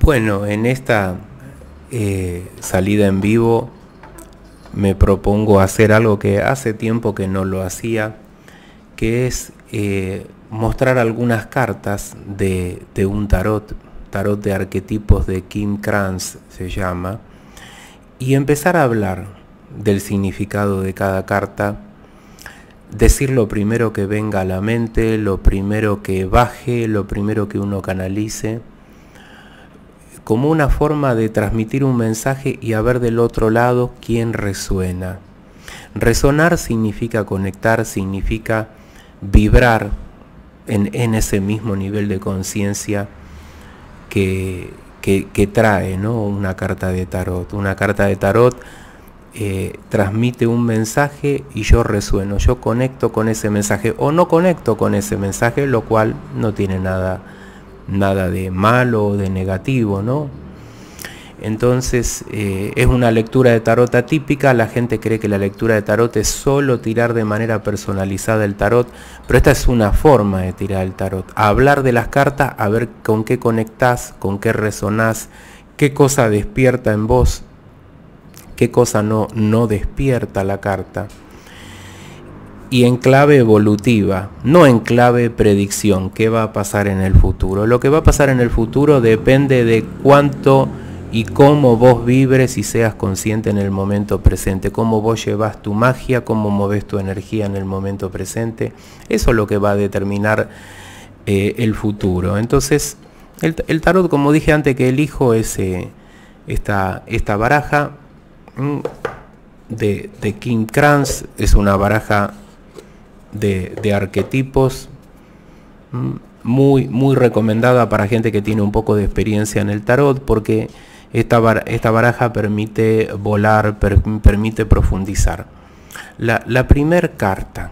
Bueno, en esta eh, salida en vivo me propongo hacer algo que hace tiempo que no lo hacía, que es eh, mostrar algunas cartas de, de, un tarot, tarot de arquetipos de Kim Kranz se llama, y empezar a hablar del significado de cada carta, decir lo primero que venga a la mente, lo primero que baje, lo primero que uno canalice como una forma de transmitir un mensaje y a ver del otro lado quién resuena. Resonar significa conectar, significa vibrar en, ese mismo nivel de conciencia que, trae ¿no? una carta de tarot. Una carta de tarot eh, transmite un mensaje y yo resueno, yo conecto con ese mensaje o no conecto con ese mensaje, lo cual no tiene nada nada de malo o de negativo, ¿no? Entonces eh, es una lectura de tarot atípica, la gente cree que la lectura de tarot es solo tirar de manera personalizada el tarot, pero esta es una forma de tirar el tarot, hablar de las cartas, a ver con qué conectás, con qué resonás, qué cosa despierta en vos, qué cosa no, no despierta la carta y en clave evolutiva, no en clave predicción, qué va a pasar en el futuro. Lo que va a pasar en el futuro depende de cuánto y cómo vos vibres y seas consciente en el momento presente, cómo vos llevas tu magia, cómo moves tu energía en el momento presente. Eso es lo que va a determinar eh, el futuro. Entonces, el, tarot, como dije antes, que elijo es eh, esta, esta baraja mm, de, de King Kranz, es una baraja de, arquetipos muy, muy recomendada para gente que tiene un poco de experiencia en el tarot porque esta, esta baraja permite volar, permite profundizar. La, la primer carta,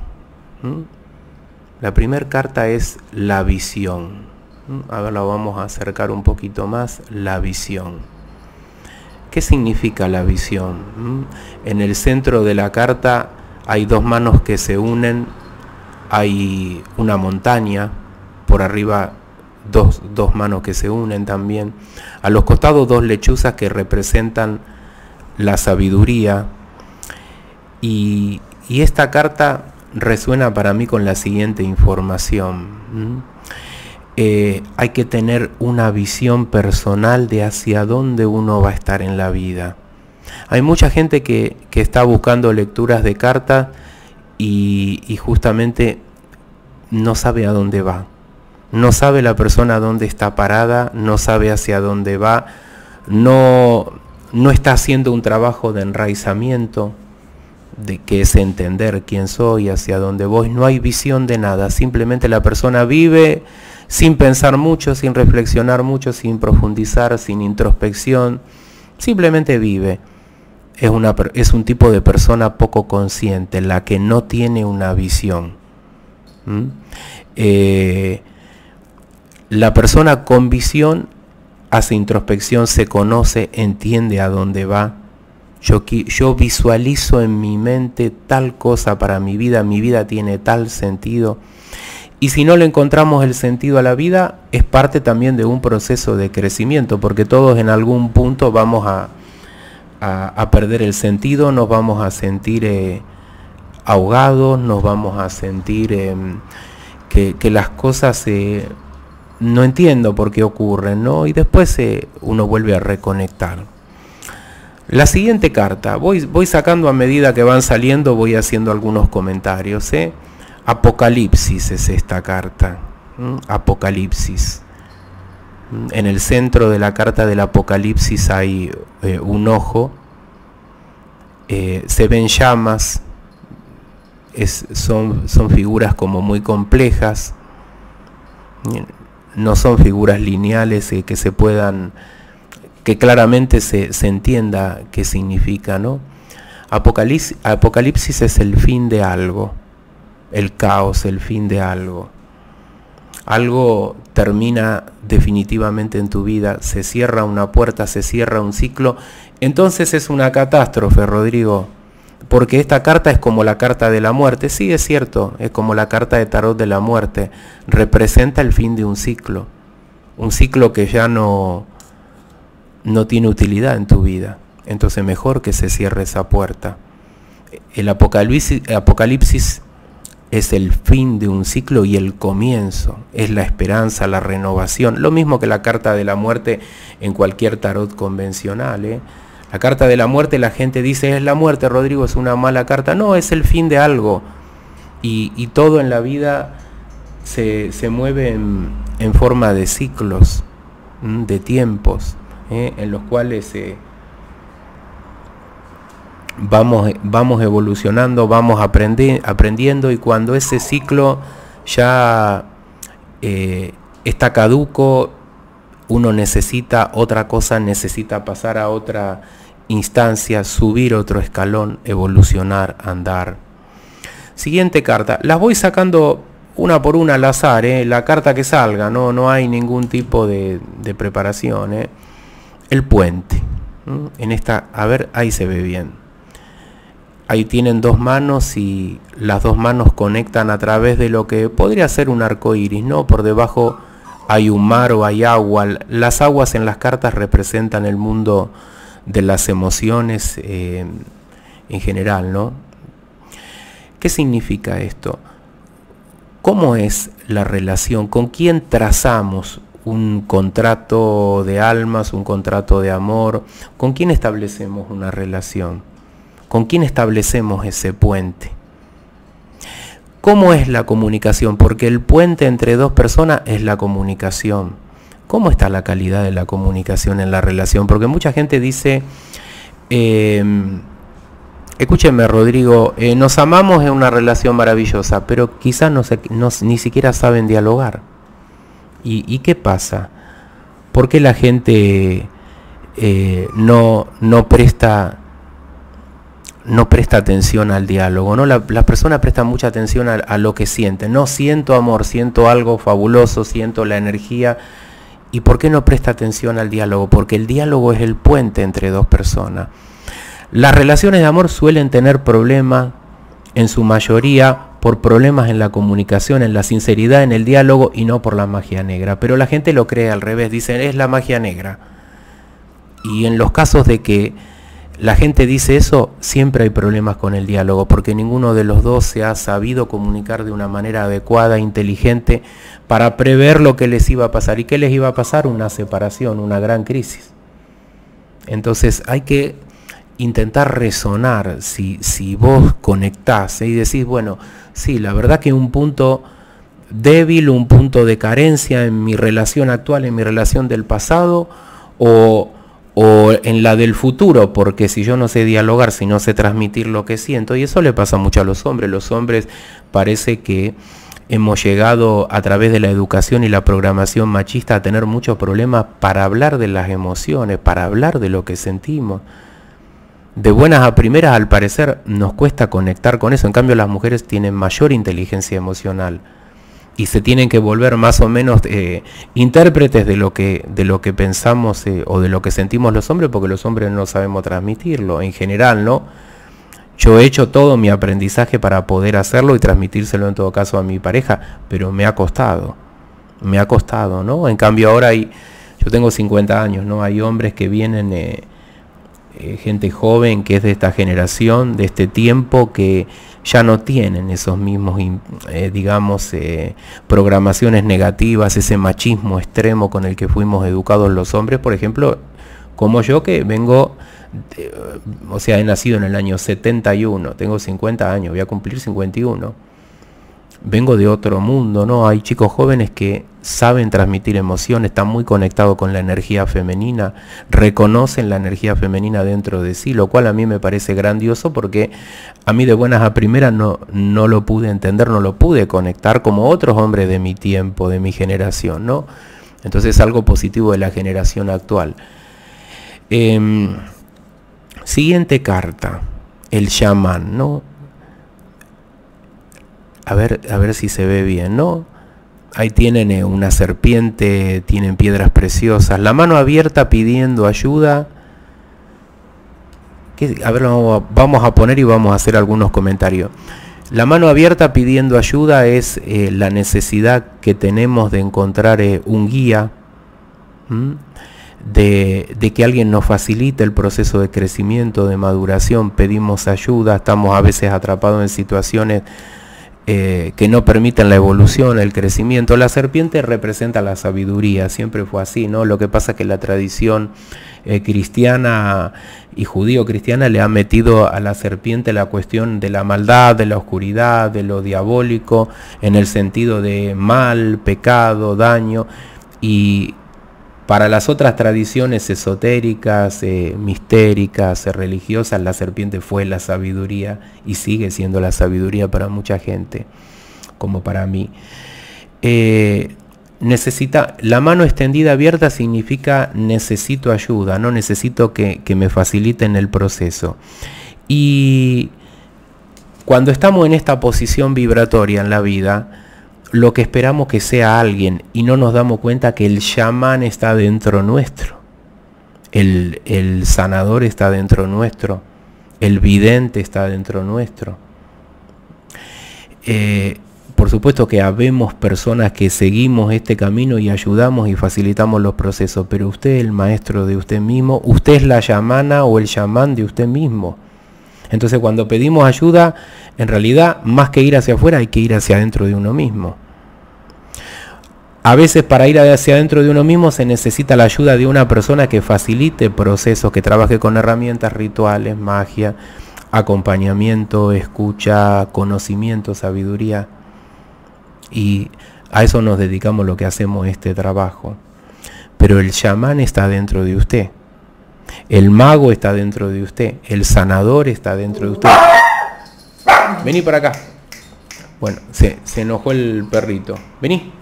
la primera carta es la visión. A ver, la vamos a acercar un poquito más, la visión. ¿Qué significa la visión? En el centro de la carta hay dos manos que se unen hay una montaña, por arriba dos, manos que se unen también, a los costados dos lechuzas que representan la sabiduría y, esta carta resuena para mí con la siguiente información. Eh, hay que tener una visión personal de hacia dónde uno va a estar en la vida. Hay mucha gente que, que está buscando lecturas de cartas y, justamente no sabe a dónde va. No sabe la persona dónde está parada, no sabe hacia dónde va, no, no está haciendo un trabajo de enraizamiento, de que es entender quién soy, hacia dónde voy. No hay visión de nada, simplemente la persona vive sin pensar mucho, sin reflexionar mucho, sin profundizar, sin introspección, simplemente vive es, una, es un tipo de persona poco consciente, la que no tiene una visión. Eh, la persona con visión hace introspección, se conoce, entiende a dónde va. Yo, yo visualizo en mi mente tal cosa para mi vida, mi vida tiene tal sentido. Y si no le encontramos el sentido a la vida, es parte también de un proceso de crecimiento, porque todos en algún punto vamos a, a, perder el sentido, nos vamos a sentir eh, ahogados, nos vamos a sentir em, que, las cosas eh, no entiendo por qué ocurren, ¿no? Y después eh, uno vuelve a reconectar. La siguiente carta, voy, voy sacando a medida que van saliendo, voy haciendo algunos comentarios. Apocalipsis es esta carta. Apocalipsis. En el centro de la carta del Apocalipsis hay eh, un ojo, eh, se ven llamas, son, figuras como muy complejas, no son figuras lineales eh, que se puedan, que claramente se, entienda qué significa, ¿no? Apocalipsis es el fin de algo, el caos, el fin de algo algo termina definitivamente en tu vida, se cierra una puerta, se cierra un ciclo, entonces es una catástrofe, Rodrigo. Porque esta carta es como la carta de la muerte, sí es cierto, es como la carta de tarot de la muerte, representa el fin de un ciclo, un ciclo que ya no, no tiene utilidad en tu vida. Entonces mejor que se cierre esa puerta. El apocalipsis, apocalipsis es el fin de un ciclo y el comienzo, es la esperanza, la renovación. Lo mismo que la carta de la muerte en cualquier tarot convencional. ¿eh? La carta de la muerte, la gente dice, es la muerte, Rodrigo, es una mala carta. No, es el fin de algo. Y, todo en la vida se, mueve en, forma de ciclos, de tiempos, ¿eh? en los cuales... Eh, vamos, vamos evolucionando, vamos aprendiendo y cuando ese ciclo ya eh, está caduco, uno necesita otra cosa, necesita pasar a otra instancia, subir otro escalón, evolucionar, andar. Siguiente carta. Las voy sacando una por una al azar, ¿eh? la carta que salga, no, no hay ningún tipo de, preparación. ¿eh? El puente. En esta, a ver, ahí se ve bien ahí tienen dos manos y las dos manos conectan a través de lo que podría ser un arco iris, ¿no? Por debajo hay un mar o hay agua. Las aguas en las cartas representan el mundo de las emociones eh, en general, ¿no? ¿Qué significa esto? ¿Cómo es la relación? ¿Con quién trazamos un contrato de almas, un contrato de amor? ¿Con quién establecemos una relación? ¿Con quién establecemos ese puente? ¿Cómo es la comunicación? Porque el puente entre dos personas es la comunicación. ¿Cómo está la calidad de la comunicación en la relación? Porque mucha gente dice, em, escúcheme Rodrigo, eh, nos amamos en una relación maravillosa, pero quizás no, ni siquiera saben dialogar. ¿Y, qué pasa? ¿Por qué la gente eh, no, no presta no presta atención al diálogo, ¿no? La, persona presta mucha atención a, lo que siente. No siento amor, siento algo fabuloso, siento la energía. ¿Y por qué no presta atención al diálogo? Porque el diálogo es el puente entre dos personas. Las relaciones de amor suelen tener problemas, en su mayoría, por problemas en la comunicación, en la sinceridad, en el diálogo y no por la magia negra. Pero la gente lo cree al revés, dicen es la magia negra. Y en los casos de que la gente dice eso, siempre hay problemas con el diálogo, porque ninguno de los dos se ha sabido comunicar de una manera adecuada, inteligente, para prever lo que les iba a pasar. ¿Y qué les iba a pasar? Una separación, una gran crisis. Entonces hay que intentar resonar si, si vos conectás y decís, bueno, sí, la verdad que un punto débil, un punto de carencia en mi relación actual, en mi relación del pasado, o o en la del futuro, porque si yo no sé dialogar, si no sé transmitir lo que siento, y eso le pasa mucho a los hombres, los hombres parece que hemos llegado a través de la educación y la programación machista a tener muchos problemas para hablar de las emociones, para hablar de lo que sentimos. De buenas a primeras, al parecer, nos cuesta conectar con eso, en cambio las mujeres tienen mayor inteligencia emocional y se tienen que volver más o menos eh, intérpretes de lo que, de lo que pensamos eh, o de lo que sentimos los hombres, porque los hombres no sabemos transmitirlo en general, ¿no? Yo he hecho todo mi aprendizaje para poder hacerlo y transmitírselo en todo caso a mi pareja, pero me ha costado, me ha costado, ¿no? En cambio ahora hay, yo tengo 50 años, ¿no? Hay hombres que vienen, eh, gente joven que es de esta generación, de este tiempo, que ya no tienen esos mismos, eh, digamos, eh, programaciones negativas, ese machismo extremo con el que fuimos educados los hombres, por ejemplo, como yo que vengo, o sea, he nacido en el año 71, tengo 50 años, voy a cumplir 51 vengo de otro mundo, ¿no? Hay chicos jóvenes que saben transmitir emoción, están muy conectados con la energía femenina, reconocen la energía femenina dentro de sí, lo cual a mí me parece grandioso porque a mí de buenas a primeras no, no lo pude entender, no lo pude conectar como otros hombres de mi tiempo, de mi generación, ¿no? Entonces es algo positivo de la generación actual. Em, siguiente carta, el chamán, ¿no? A ver, a ver si se ve bien, ¿no? Ahí tienen eh, una serpiente, tienen piedras preciosas, la mano abierta pidiendo ayuda. A ver, vamos a poner y vamos a hacer algunos comentarios. La mano abierta pidiendo ayuda es eh, la necesidad que tenemos de encontrar eh, un guía. de, de, que alguien nos facilite el proceso de crecimiento, de maduración, pedimos ayuda, estamos a veces atrapados en situaciones eh, que no permiten la evolución, el crecimiento. La serpiente representa la sabiduría, siempre fue así, ¿no? Lo que pasa es que la tradición eh, cristiana y judío-cristiana le ha metido a la serpiente la cuestión de la maldad, de la oscuridad, de lo diabólico, en el sentido de mal, pecado, daño, y para las otras tradiciones esotéricas, eh, mistéricas, eh, religiosas, la serpiente fue la sabiduría y sigue siendo la sabiduría para mucha gente, como para mí. Eh, necesita, la mano extendida abierta significa necesito ayuda, no necesito que, que me faciliten el proceso. Y cuando estamos en esta posición vibratoria en la vida, lo que esperamos que sea alguien y no nos damos cuenta que el chamán está dentro nuestro, el, el sanador está dentro nuestro, el vidente está dentro nuestro. Eh, por supuesto que habemos personas que seguimos este camino y ayudamos y facilitamos los procesos, pero usted es el maestro de usted mismo, usted es la llamana o el chamán de usted mismo. Entonces cuando pedimos ayuda, en realidad más que ir hacia afuera hay que ir hacia adentro de uno mismo. A veces para ir hacia adentro de uno mismo se necesita la ayuda de una persona que facilite procesos, que trabaje con herramientas rituales, magia, acompañamiento, escucha, conocimiento, sabiduría. Y a eso nos dedicamos lo que hacemos este trabajo. Pero el chamán está dentro de usted. El mago está dentro de usted. El sanador está dentro de usted. Vení para acá. Bueno, se, enojó el perrito. Vení.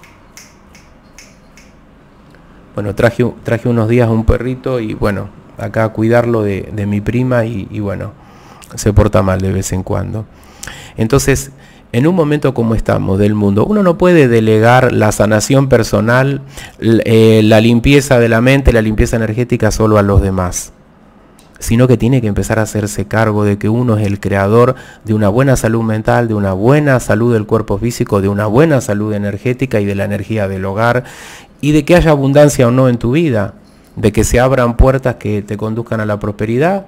Bueno, traje, traje unos días un perrito y bueno, acá cuidarlo de, mi prima y, bueno, se porta mal de vez en cuando. Entonces, en un momento como estamos del mundo, uno no puede delegar la sanación personal, eh, la limpieza de la mente, la limpieza energética solo a los demás sino que tiene que empezar a hacerse cargo de que uno es el creador de una buena salud mental, de una buena salud del cuerpo físico, de una buena salud energética y de la energía del hogar, y de que haya abundancia o no en tu vida, de que se abran puertas que te conduzcan a la prosperidad,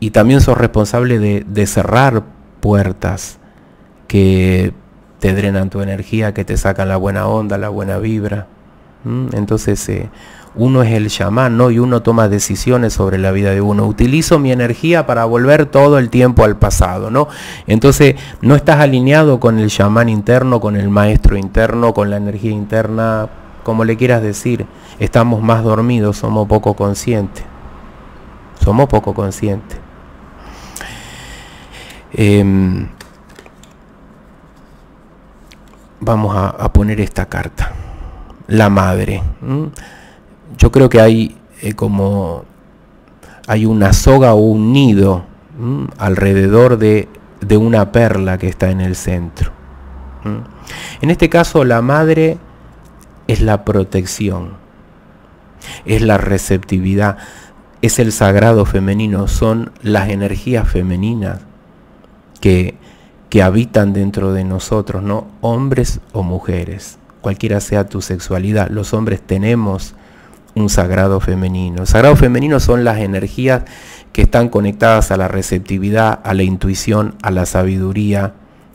y también sos responsable de, cerrar puertas que te drenan tu energía, que te sacan la buena onda, la buena vibra. Entonces, eh, uno es el chamán, ¿no? Y uno toma decisiones sobre la vida de uno. Utilizo mi energía para volver todo el tiempo al pasado, ¿no? Entonces, no estás alineado con el chamán interno, con el maestro interno, con la energía interna, como le quieras decir. Estamos más dormidos, somos poco conscientes. Somos poco conscientes. Em, vamos a, poner esta carta. La madre yo creo que hay eh, como hay una soga o un nido alrededor de, una perla que está en el centro. En este caso la madre es la protección, es la receptividad, es el sagrado femenino, son las energías femeninas que, que habitan dentro de nosotros, ¿no? Hombres o mujeres, cualquiera sea tu sexualidad, los hombres tenemos un sagrado femenino. sagrado femenino son las energías que están conectadas a la receptividad, a la intuición, a la sabiduría,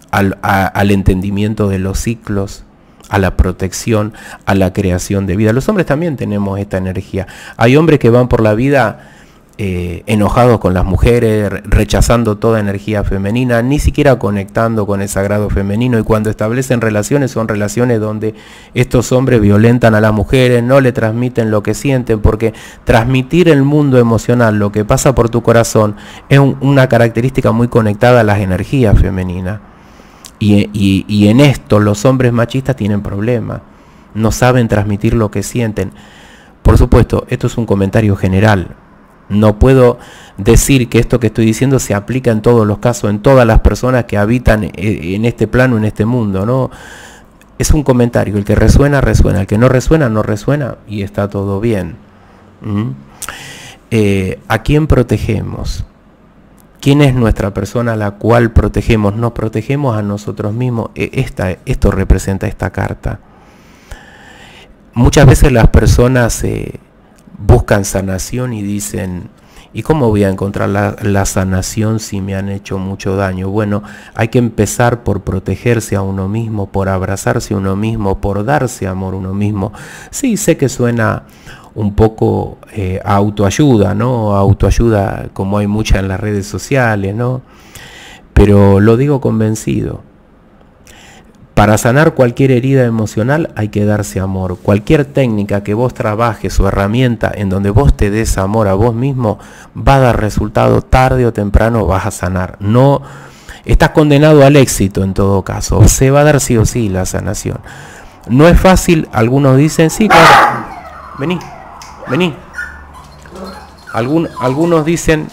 al, al entendimiento de los ciclos, a la protección, a la creación de vida. Los hombres también tenemos esta energía. Hay hombres que van por la vida eh, enojados con las mujeres, rechazando toda energía femenina, ni siquiera conectando con el sagrado femenino. Y cuando establecen relaciones, son relaciones donde estos hombres violentan a las mujeres, no le transmiten lo que sienten, porque transmitir el mundo emocional, lo que pasa por tu corazón, es una característica muy conectada a las energías femeninas. Y, y en esto los hombres machistas tienen problemas, no saben transmitir lo que sienten. Por supuesto, esto es un comentario general, no puedo decir que esto que estoy diciendo se aplica en todos los casos, en todas las personas que habitan eh, en este plano, en este mundo, ¿no? Es un comentario, el que resuena, resuena, el que no resuena, no resuena y está todo bien. Eh, ¿A quién protegemos? ¿Quién es nuestra persona a la cual protegemos? Nos protegemos a nosotros mismos. E, esta, esto representa esta carta. Muchas veces las personas... Eh, buscan sanación y dicen, ¿y cómo voy a encontrar la, sanación si me han hecho mucho daño? Bueno, hay que empezar por protegerse a uno mismo, por abrazarse a uno mismo, por darse amor a uno mismo. Sí, sé que suena un poco eh, autoayuda, ¿no? Autoayuda como hay mucha en las redes sociales, ¿no? Pero lo digo convencido. Para sanar cualquier herida emocional hay que darse amor. Cualquier técnica que vos trabajes o herramienta en donde vos te des amor a vos mismo va a dar resultado tarde o temprano vas a sanar. No estás condenado al éxito en todo caso. Se va a dar sí o sí la sanación. No es fácil, algunos dicen, sí. Vení, vení. algunos dicen,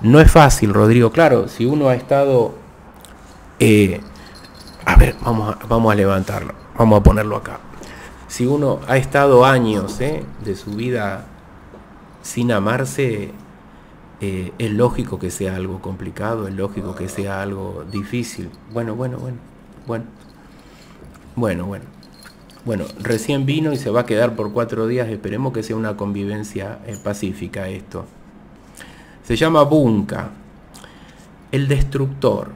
no es fácil, Rodrigo. Claro, si uno ha estado eh, a ver, vamos a, vamos a levantarlo, vamos a ponerlo acá. Si uno ha estado años eh, de su vida sin amarse, eh, es lógico que sea algo complicado, es lógico que sea algo difícil. Bueno, bueno, bueno, bueno, bueno, bueno. Bueno, recién vino y se va a quedar por cuatro días, esperemos que sea una convivencia eh, pacífica esto. Se llama Bunka, el destructor.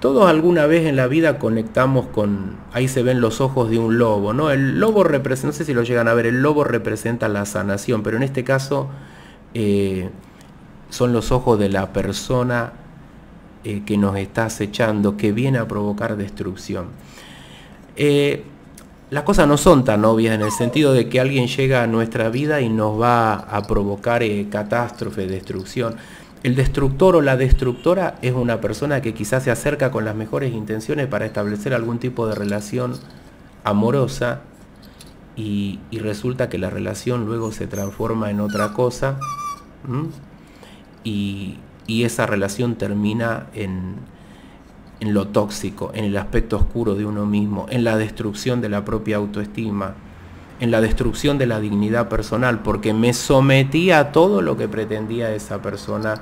Todos alguna vez en la vida conectamos con, ahí se ven los ojos de un lobo, ¿no? El lobo representa, no sé si lo llegan a ver, el lobo representa la sanación, pero en este caso eh, son los ojos de la persona eh, que nos está acechando, que viene a provocar destrucción. Eh, las cosas no son tan obvias en el sentido de que alguien llega a nuestra vida y nos va a provocar catástrofe, destrucción. El destructor o la destructora es una persona que quizás se acerca con las mejores intenciones para establecer algún tipo de relación amorosa y, resulta que la relación luego se transforma en otra cosa y, esa relación termina en, lo tóxico, en el aspecto oscuro de uno mismo, en la destrucción de la propia autoestima en la destrucción de la dignidad personal, porque me sometí a todo lo que pretendía esa persona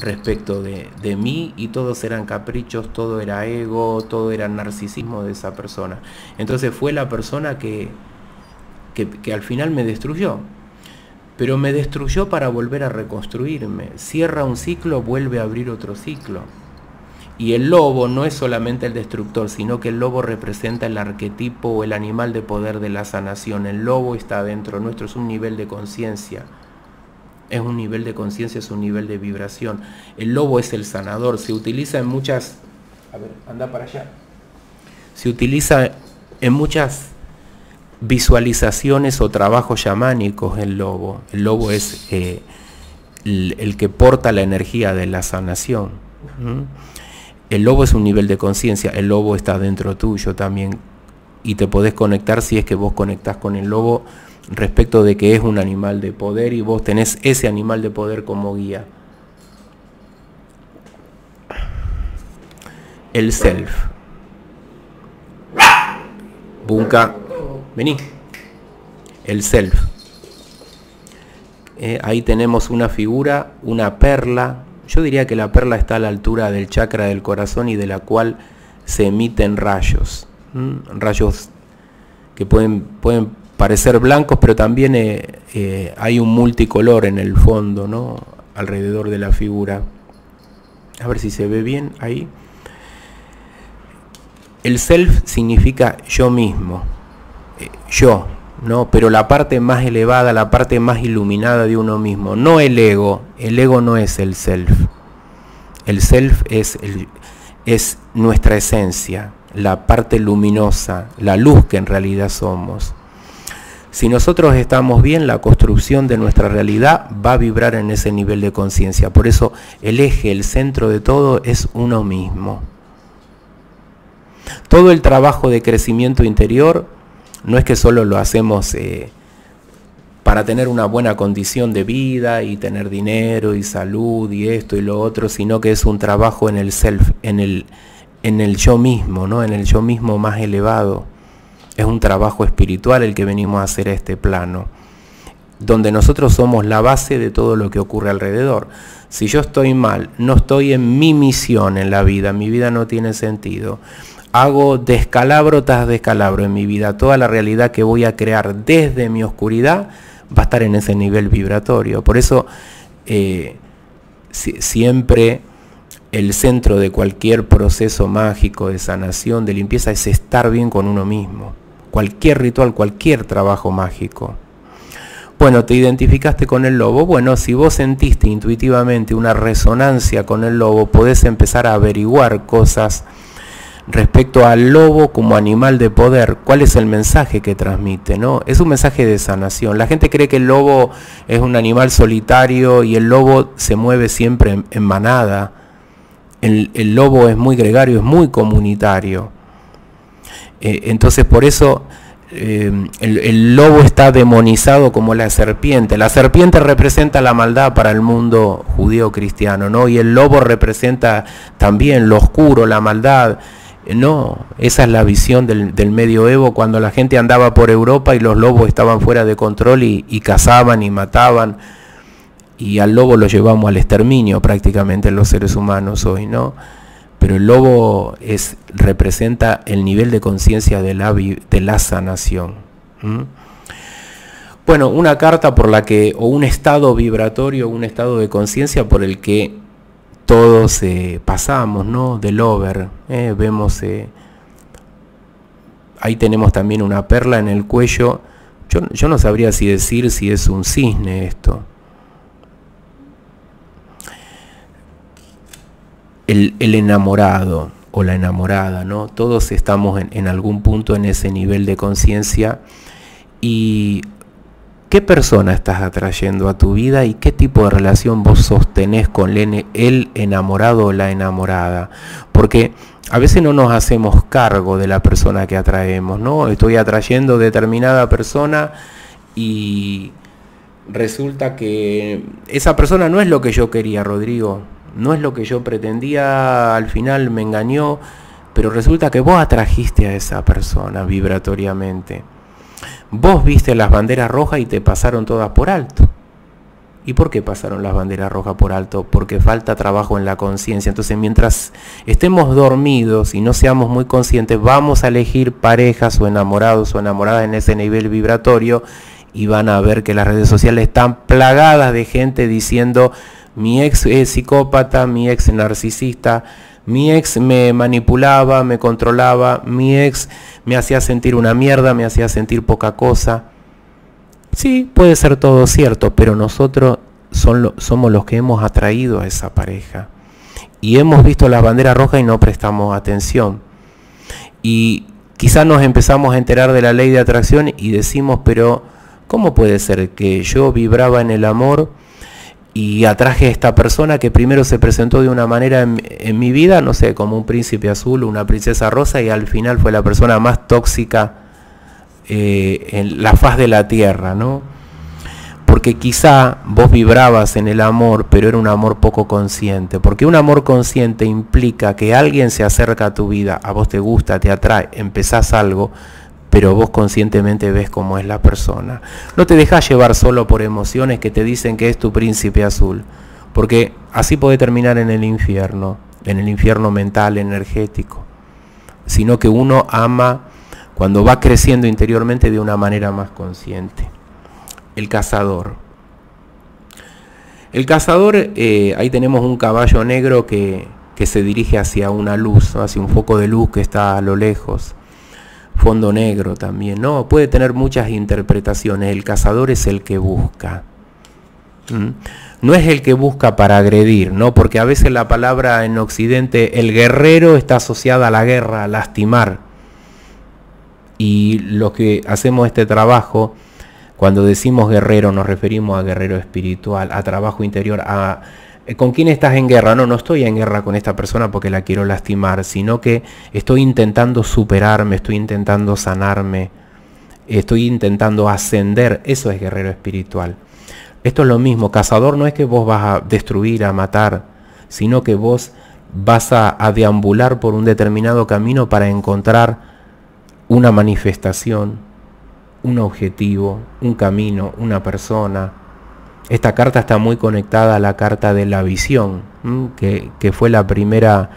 respecto de, mí y todos eran caprichos, todo era ego, todo era narcisismo de esa persona. Entonces fue la persona que, que, que al final me destruyó, pero me destruyó para volver a reconstruirme. Cierra un ciclo, vuelve a abrir otro ciclo. Y el lobo no es solamente el destructor, sino que el lobo representa el arquetipo o el animal de poder de la sanación. El lobo está dentro nuestro, es un nivel de conciencia. Es un nivel de conciencia, es un nivel de vibración. El lobo es el sanador, se utiliza en muchas... A ver, anda para allá. Se utiliza en muchas visualizaciones o trabajos chamánicos el lobo. El lobo es eh, el, que porta la energía de la sanación. El lobo es un nivel de conciencia, el lobo está dentro tuyo también y te podés conectar si es que vos conectás con el lobo respecto de que es un animal de poder y vos tenés ese animal de poder como guía. El self. Bunka, vení. El self. Eh, ahí tenemos una figura, una perla, yo diría que la perla está a la altura del chakra del corazón y de la cual se emiten rayos. Rayos que pueden, pueden parecer blancos, pero también eh, eh, hay un multicolor en el fondo, ¿no? alrededor de la figura. A ver si se ve bien ahí. El self significa yo mismo, eh, yo, ¿no? Pero la parte más elevada, la parte más iluminada de uno mismo, no el ego, el ego no es el self. El self es, es nuestra esencia, la parte luminosa, la luz que en realidad somos. Si nosotros estamos bien, la construcción de nuestra realidad va a vibrar en ese nivel de conciencia. Por eso el eje, el centro de todo es uno mismo. Todo el trabajo de crecimiento interior no es que solo lo hacemos eh, para tener una buena condición de vida y tener dinero y salud y esto y lo otro, sino que es un trabajo en el self, en el, en el yo mismo, ¿no? en el yo mismo más elevado. Es un trabajo espiritual el que venimos a hacer a este plano, donde nosotros somos la base de todo lo que ocurre alrededor. Si yo estoy mal, no estoy en mi misión en la vida, mi vida no tiene sentido hago descalabro tras descalabro en mi vida. Toda la realidad que voy a crear desde mi oscuridad va a estar en ese nivel vibratorio. Por eso eh, siempre el centro de cualquier proceso mágico de sanación, de limpieza, es estar bien con uno mismo. Cualquier ritual, cualquier trabajo mágico. Bueno, te identificaste con el lobo. Bueno, si vos sentiste intuitivamente una resonancia con el lobo, podés empezar a averiguar cosas respecto al lobo como animal de poder, cuál es el mensaje que transmite, ¿no? Es un mensaje de sanación. La gente cree que el lobo es un animal solitario y el lobo se mueve siempre en, manada. El, lobo es muy gregario, es muy comunitario. Eh, entonces por eso eh, el, el, lobo está demonizado como la serpiente. La serpiente representa la maldad para el mundo judío cristiano, ¿no? Y el lobo representa también lo oscuro, la maldad. No, esa es la visión del, medioevo cuando la gente andaba por Europa y los lobos estaban fuera de control y, cazaban y mataban. Y al lobo lo llevamos al exterminio prácticamente los seres humanos hoy, ¿no? Pero el lobo es, representa el nivel de conciencia de la, de la sanación. Bueno, una carta por la que, o un estado vibratorio, un estado de conciencia por el que todos eh, pasamos, ¿no? Del over. Eh, vemos, eh, ahí tenemos también una perla en el cuello. Yo, no sabría si decir si es un cisne esto. El, enamorado o la enamorada, ¿no? Todos estamos en, en algún punto en ese nivel de conciencia y ¿Qué persona estás atrayendo a tu vida y qué tipo de relación vos sostenés con el enamorado o la enamorada? Porque a veces no nos hacemos cargo de la persona que atraemos, ¿no? Estoy atrayendo determinada persona y resulta que esa persona no es lo que yo quería, Rodrigo, no es lo que yo pretendía, al final me engañó, pero resulta que vos atrajiste a esa persona vibratoriamente. Vos viste las banderas rojas y te pasaron todas por alto. ¿Y por qué pasaron las banderas rojas por alto? Porque falta trabajo en la conciencia. Entonces, mientras estemos dormidos y no seamos muy conscientes, vamos a elegir parejas o enamorados o enamoradas en ese nivel vibratorio y van a ver que las redes sociales están plagadas de gente diciendo mi ex es psicópata, mi ex narcisista, mi ex me manipulaba, me controlaba, mi ex me hacía sentir una mierda, me hacía sentir poca cosa. Sí, puede ser todo cierto, pero nosotros somos los que hemos atraído a esa pareja. Y hemos visto la bandera roja y no prestamos atención. Y quizás nos empezamos a enterar de la ley de atracción y decimos, pero ¿cómo puede ser que yo vibraba en el amor? Y atraje a esta persona que primero se presentó de una manera en, mi vida, no sé, como un príncipe azul, una princesa rosa, y al final fue la persona más tóxica eh, en la faz de la tierra, ¿no? Porque quizá vos vibrabas en el amor, pero era un amor poco consciente. Porque un amor consciente implica que alguien se acerca a tu vida, a vos te gusta, te atrae, empezás algo, pero vos conscientemente ves cómo es la persona. No te dejas llevar solo por emociones que te dicen que es tu príncipe azul, porque así puede terminar en el infierno, en el infierno mental, energético, sino que uno ama cuando va creciendo interiormente de una manera más consciente. El cazador. El cazador, eh, ahí tenemos un caballo negro que, que se dirige hacia una luz, hacia un foco de luz que está a lo lejos fondo negro también, ¿no? Puede tener muchas interpretaciones. El cazador es el que busca. No es el que busca para agredir, ¿no? Porque a veces la palabra en Occidente, el guerrero está asociada a la guerra, a lastimar. Y los que hacemos este trabajo, cuando decimos guerrero, nos referimos a guerrero espiritual, a trabajo interior, a ¿Con quién estás en guerra? No, no estoy en guerra con esta persona porque la quiero lastimar, sino que estoy intentando superarme, estoy intentando sanarme, estoy intentando ascender. Eso es guerrero espiritual. Esto es lo mismo, cazador no es que vos vas a destruir, a matar, sino que vos vas a, a deambular por un determinado camino para encontrar una manifestación, un objetivo, un camino, una persona, esta carta está muy conectada a la carta de la visión, que, fue la primera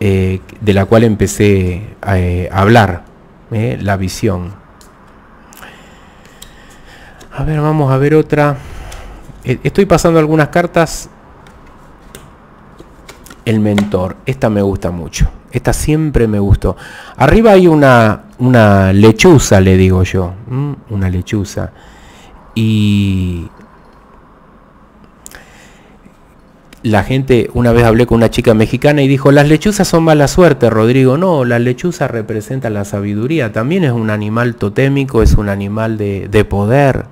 eh, de la cual empecé eh, a, hablar, ¿eh? la visión. A ver, vamos a ver otra. Eh, estoy pasando algunas cartas. El mentor. Esta me gusta mucho. Esta siempre me gustó. Arriba hay una, una lechuza, le digo yo. Una lechuza. Y la gente, una vez hablé con una chica mexicana y dijo, las lechuzas son mala suerte, Rodrigo. No, la lechuza representa la sabiduría. También es un animal totémico, es un animal de, de poder.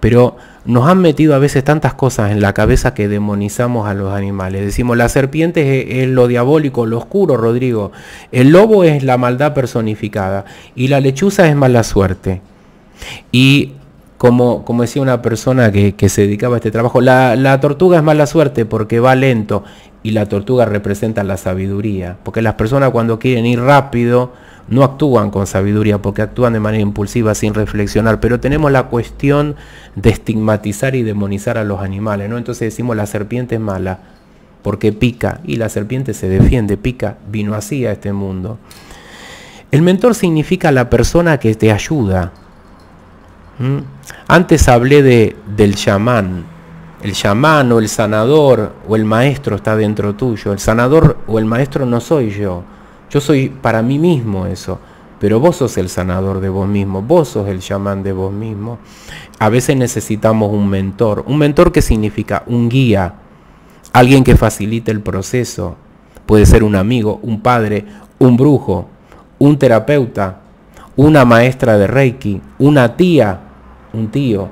Pero nos han metido a veces tantas cosas en la cabeza que demonizamos a los animales. Decimos, la serpiente es, lo diabólico, lo oscuro, Rodrigo. El lobo es la maldad personificada y la lechuza es mala suerte. Y como, como decía una persona que, se dedicaba a este trabajo, la, la tortuga es mala suerte porque va lento y la tortuga representa la sabiduría. Porque las personas cuando quieren ir rápido, no actúan con sabiduría porque actúan de manera impulsiva sin reflexionar, pero tenemos la cuestión de estigmatizar y demonizar a los animales, ¿no? Entonces decimos la serpiente es mala porque pica y la serpiente se defiende, pica, vino así a este mundo. El mentor significa la persona que te ayuda. Antes hablé de, del chamán. El chamán o el sanador o el maestro está dentro tuyo. El sanador o el maestro no soy yo. Yo soy para mí mismo eso, pero vos sos el sanador de vos mismo, vos sos el chamán de vos mismo. A veces necesitamos un mentor. ¿Un mentor qué significa? Un guía, alguien que facilite el proceso. Puede ser un amigo, un padre, un brujo, un terapeuta, una maestra de Reiki, una tía, un tío,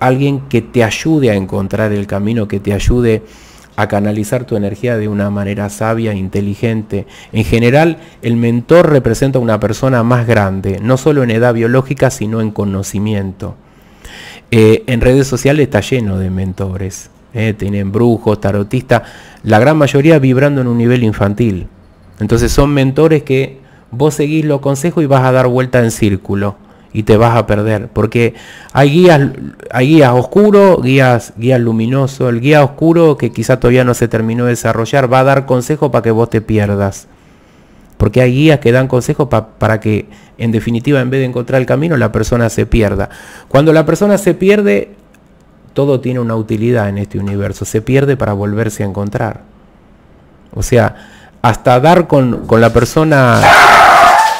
alguien que te ayude a encontrar el camino, que te ayude a canalizar tu energía de una manera sabia, inteligente. En general, el mentor representa a una persona más grande, no solo en edad biológica, sino en conocimiento. Eh, en redes sociales está lleno de mentores. Eh, tienen brujos, tarotistas, la gran mayoría vibrando en un nivel infantil. Entonces son mentores que vos seguís los consejos y vas a dar vuelta en círculo y te vas a perder, porque hay guías, hay guías oscuros, guías, guías luminosos, el guía oscuro que quizá todavía no se terminó de desarrollar va a dar consejo para que vos te pierdas, porque hay guías que dan consejos para que en definitiva en vez de encontrar el camino la persona se pierda. Cuando la persona se pierde, todo tiene una utilidad en este universo, se pierde para volverse a encontrar. O sea, hasta dar con, con la persona...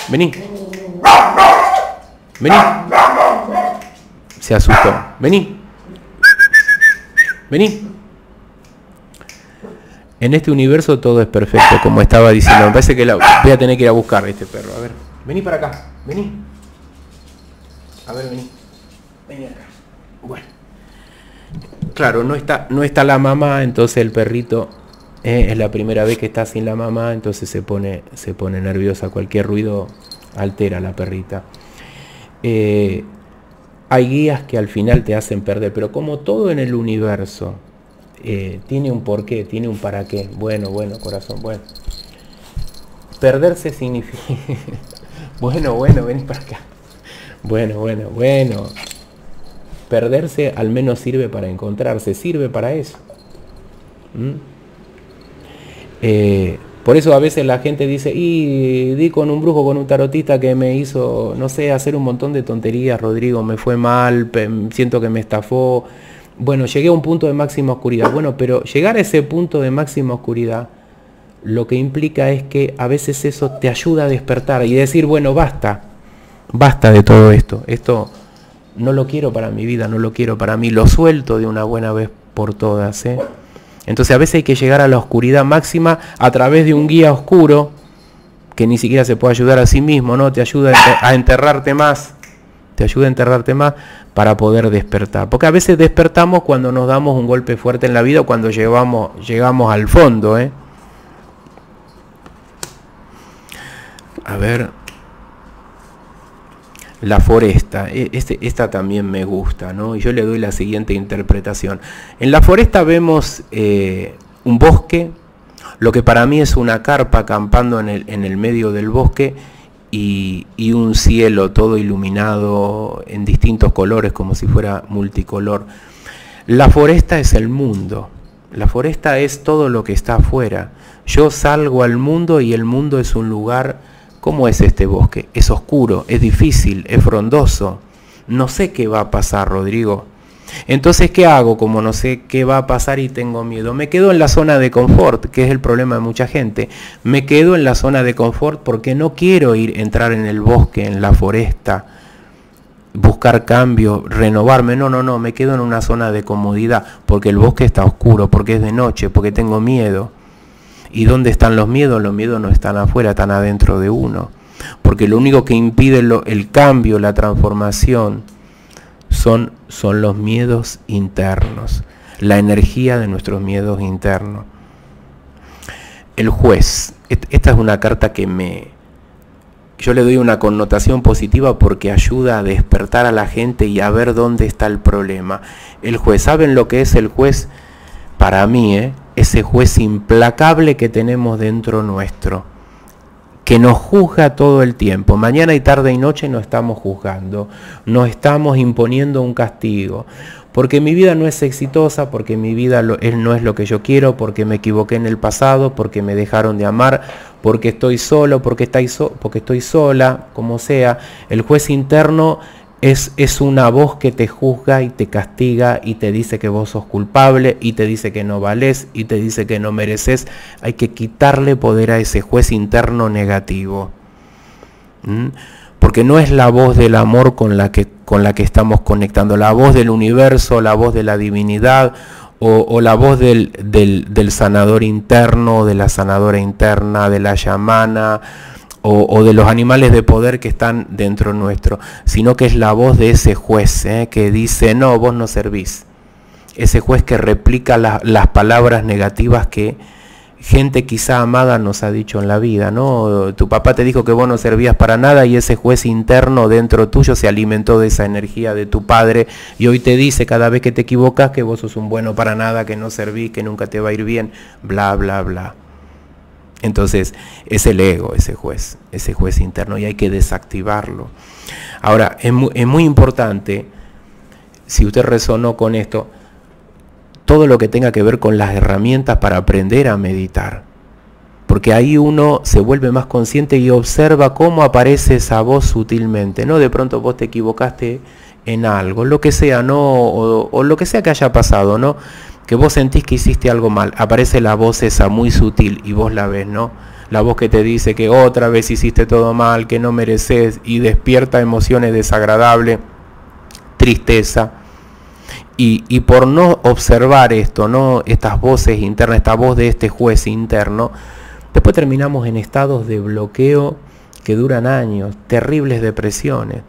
Vení. Vení. Se asustó. Vení. Vení. En este universo todo es perfecto, como estaba diciendo. Me parece que la, voy a tener que ir a buscar a este perro. A ver. Vení para acá. Vení. A ver, vení. Vení acá. Bueno. Claro, no está, no está la mamá, entonces el perrito eh, es la primera vez que está sin la mamá, entonces se pone, se pone nerviosa. Cualquier ruido altera la perrita. Eh, hay guías que al final te hacen perder, pero como todo en el universo eh, tiene un porqué, tiene un para qué. Bueno, bueno, corazón, bueno. Perderse significa... bueno, bueno, ven para acá. Bueno, bueno, bueno. Perderse al menos sirve para encontrarse, sirve para eso. ¿Mm? Eh, por eso a veces la gente dice, y di con un brujo, con un tarotista que me hizo, no sé, hacer un montón de tonterías, Rodrigo, me fue mal, siento que me estafó. Bueno, llegué a un punto de máxima oscuridad. Bueno, pero llegar a ese punto de máxima oscuridad lo que implica es que a veces eso te ayuda a despertar y decir, bueno, basta, basta de todo esto. Esto no lo quiero para mi vida, no lo quiero para mí, lo suelto de una buena vez por todas. ¿eh? Entonces a veces hay que llegar a la oscuridad máxima a través de un guía oscuro que ni siquiera se puede ayudar a sí mismo, ¿no? Te ayuda a enterrarte más, te ayuda a enterrarte más para poder despertar. Porque a veces despertamos cuando nos damos un golpe fuerte en la vida o cuando llegamos, llegamos al fondo, ¿eh? A ver, la foresta. E, este, esta también me gusta, ¿no? Y yo le doy la siguiente interpretación. En la foresta vemos eh, un bosque, lo que para mí es una carpa acampando en el, en el medio del bosque y, y, un cielo todo iluminado en distintos colores, como si fuera multicolor. La foresta es el mundo. La foresta es todo lo que está afuera. Yo salgo al mundo y el mundo es un lugar ¿Cómo es este bosque? Es oscuro, es difícil, es frondoso. no sé qué va a pasar, Rodrigo. Entonces, ¿qué hago? Como no sé qué va a pasar y tengo miedo. Me quedo en la zona de confort, que es el problema de mucha gente. Me quedo en la zona de confort porque no quiero ir, entrar en el bosque, en la foresta, buscar cambio, renovarme. No, no, no, me quedo en una zona de comodidad porque el bosque está oscuro, porque es de noche, porque tengo miedo. ¿Y dónde están los miedos? Los miedos no están afuera, están adentro de uno. Porque lo único que impide el cambio, la transformación, son, son los miedos internos, la energía de nuestros miedos internos. El juez, esta es una carta que me... Yo le doy una connotación positiva porque ayuda a despertar a la gente y a ver dónde está el problema. El juez, ¿saben lo que es el juez? Para mí, ¿eh? Ese juez implacable que tenemos dentro nuestro que nos juzga todo el tiempo. Mañana y tarde y noche nos estamos juzgando, nos estamos imponiendo un castigo. Porque mi vida no es exitosa, porque mi vida no es lo que yo quiero, porque me equivoqué en el pasado, porque me dejaron de amar, porque estoy solo, porque, porque estoy sola, como sea. El juez interno es, una voz que te juzga y te castiga y te dice que vos sos culpable y te dice que no vales y te dice que no mereces. Hay que quitarle poder a ese juez interno negativo. Porque no es la voz del amor con la, que, con la que estamos conectando, la voz del universo, la voz de la divinidad o, la voz del, del, del sanador interno, de la sanadora interna, de la llamana o, de los animales de poder que están dentro nuestro, sino que es la voz de ese juez ¿eh? que dice, no, vos no servís. Ese juez que replica las palabras negativas que gente quizá amada nos ha dicho en la vida, ¿no? Tu papá te dijo que vos no servías para nada y ese juez interno dentro tuyo se alimentó de esa energía de tu padre y hoy te dice cada vez que te equivocas que vos sos un bueno para nada, que no servís, que nunca te va a ir bien, bla, bla, bla. Entonces es el ego ese juez, ese juez interno y hay que desactivarlo. Ahora, es muy, importante, si usted resonó con esto, todo lo que tenga que ver con las herramientas para aprender a meditar. Porque ahí uno se vuelve más consciente y observa cómo aparece esa voz sutilmente. No de pronto vos te equivocaste en algo, lo que sea, ¿no? O, o lo que sea que haya pasado, ¿no? Que vos sentís que hiciste algo mal, aparece la voz esa muy sutil y vos la ves, ¿no? La voz que te dice que otra vez hiciste todo mal, que no mereces y despierta emociones desagradables, tristeza. Y, y, por no observar esto, ¿no? Estas voces internas, esta voz de este juez interno, después terminamos en estados de bloqueo que duran años, terribles depresiones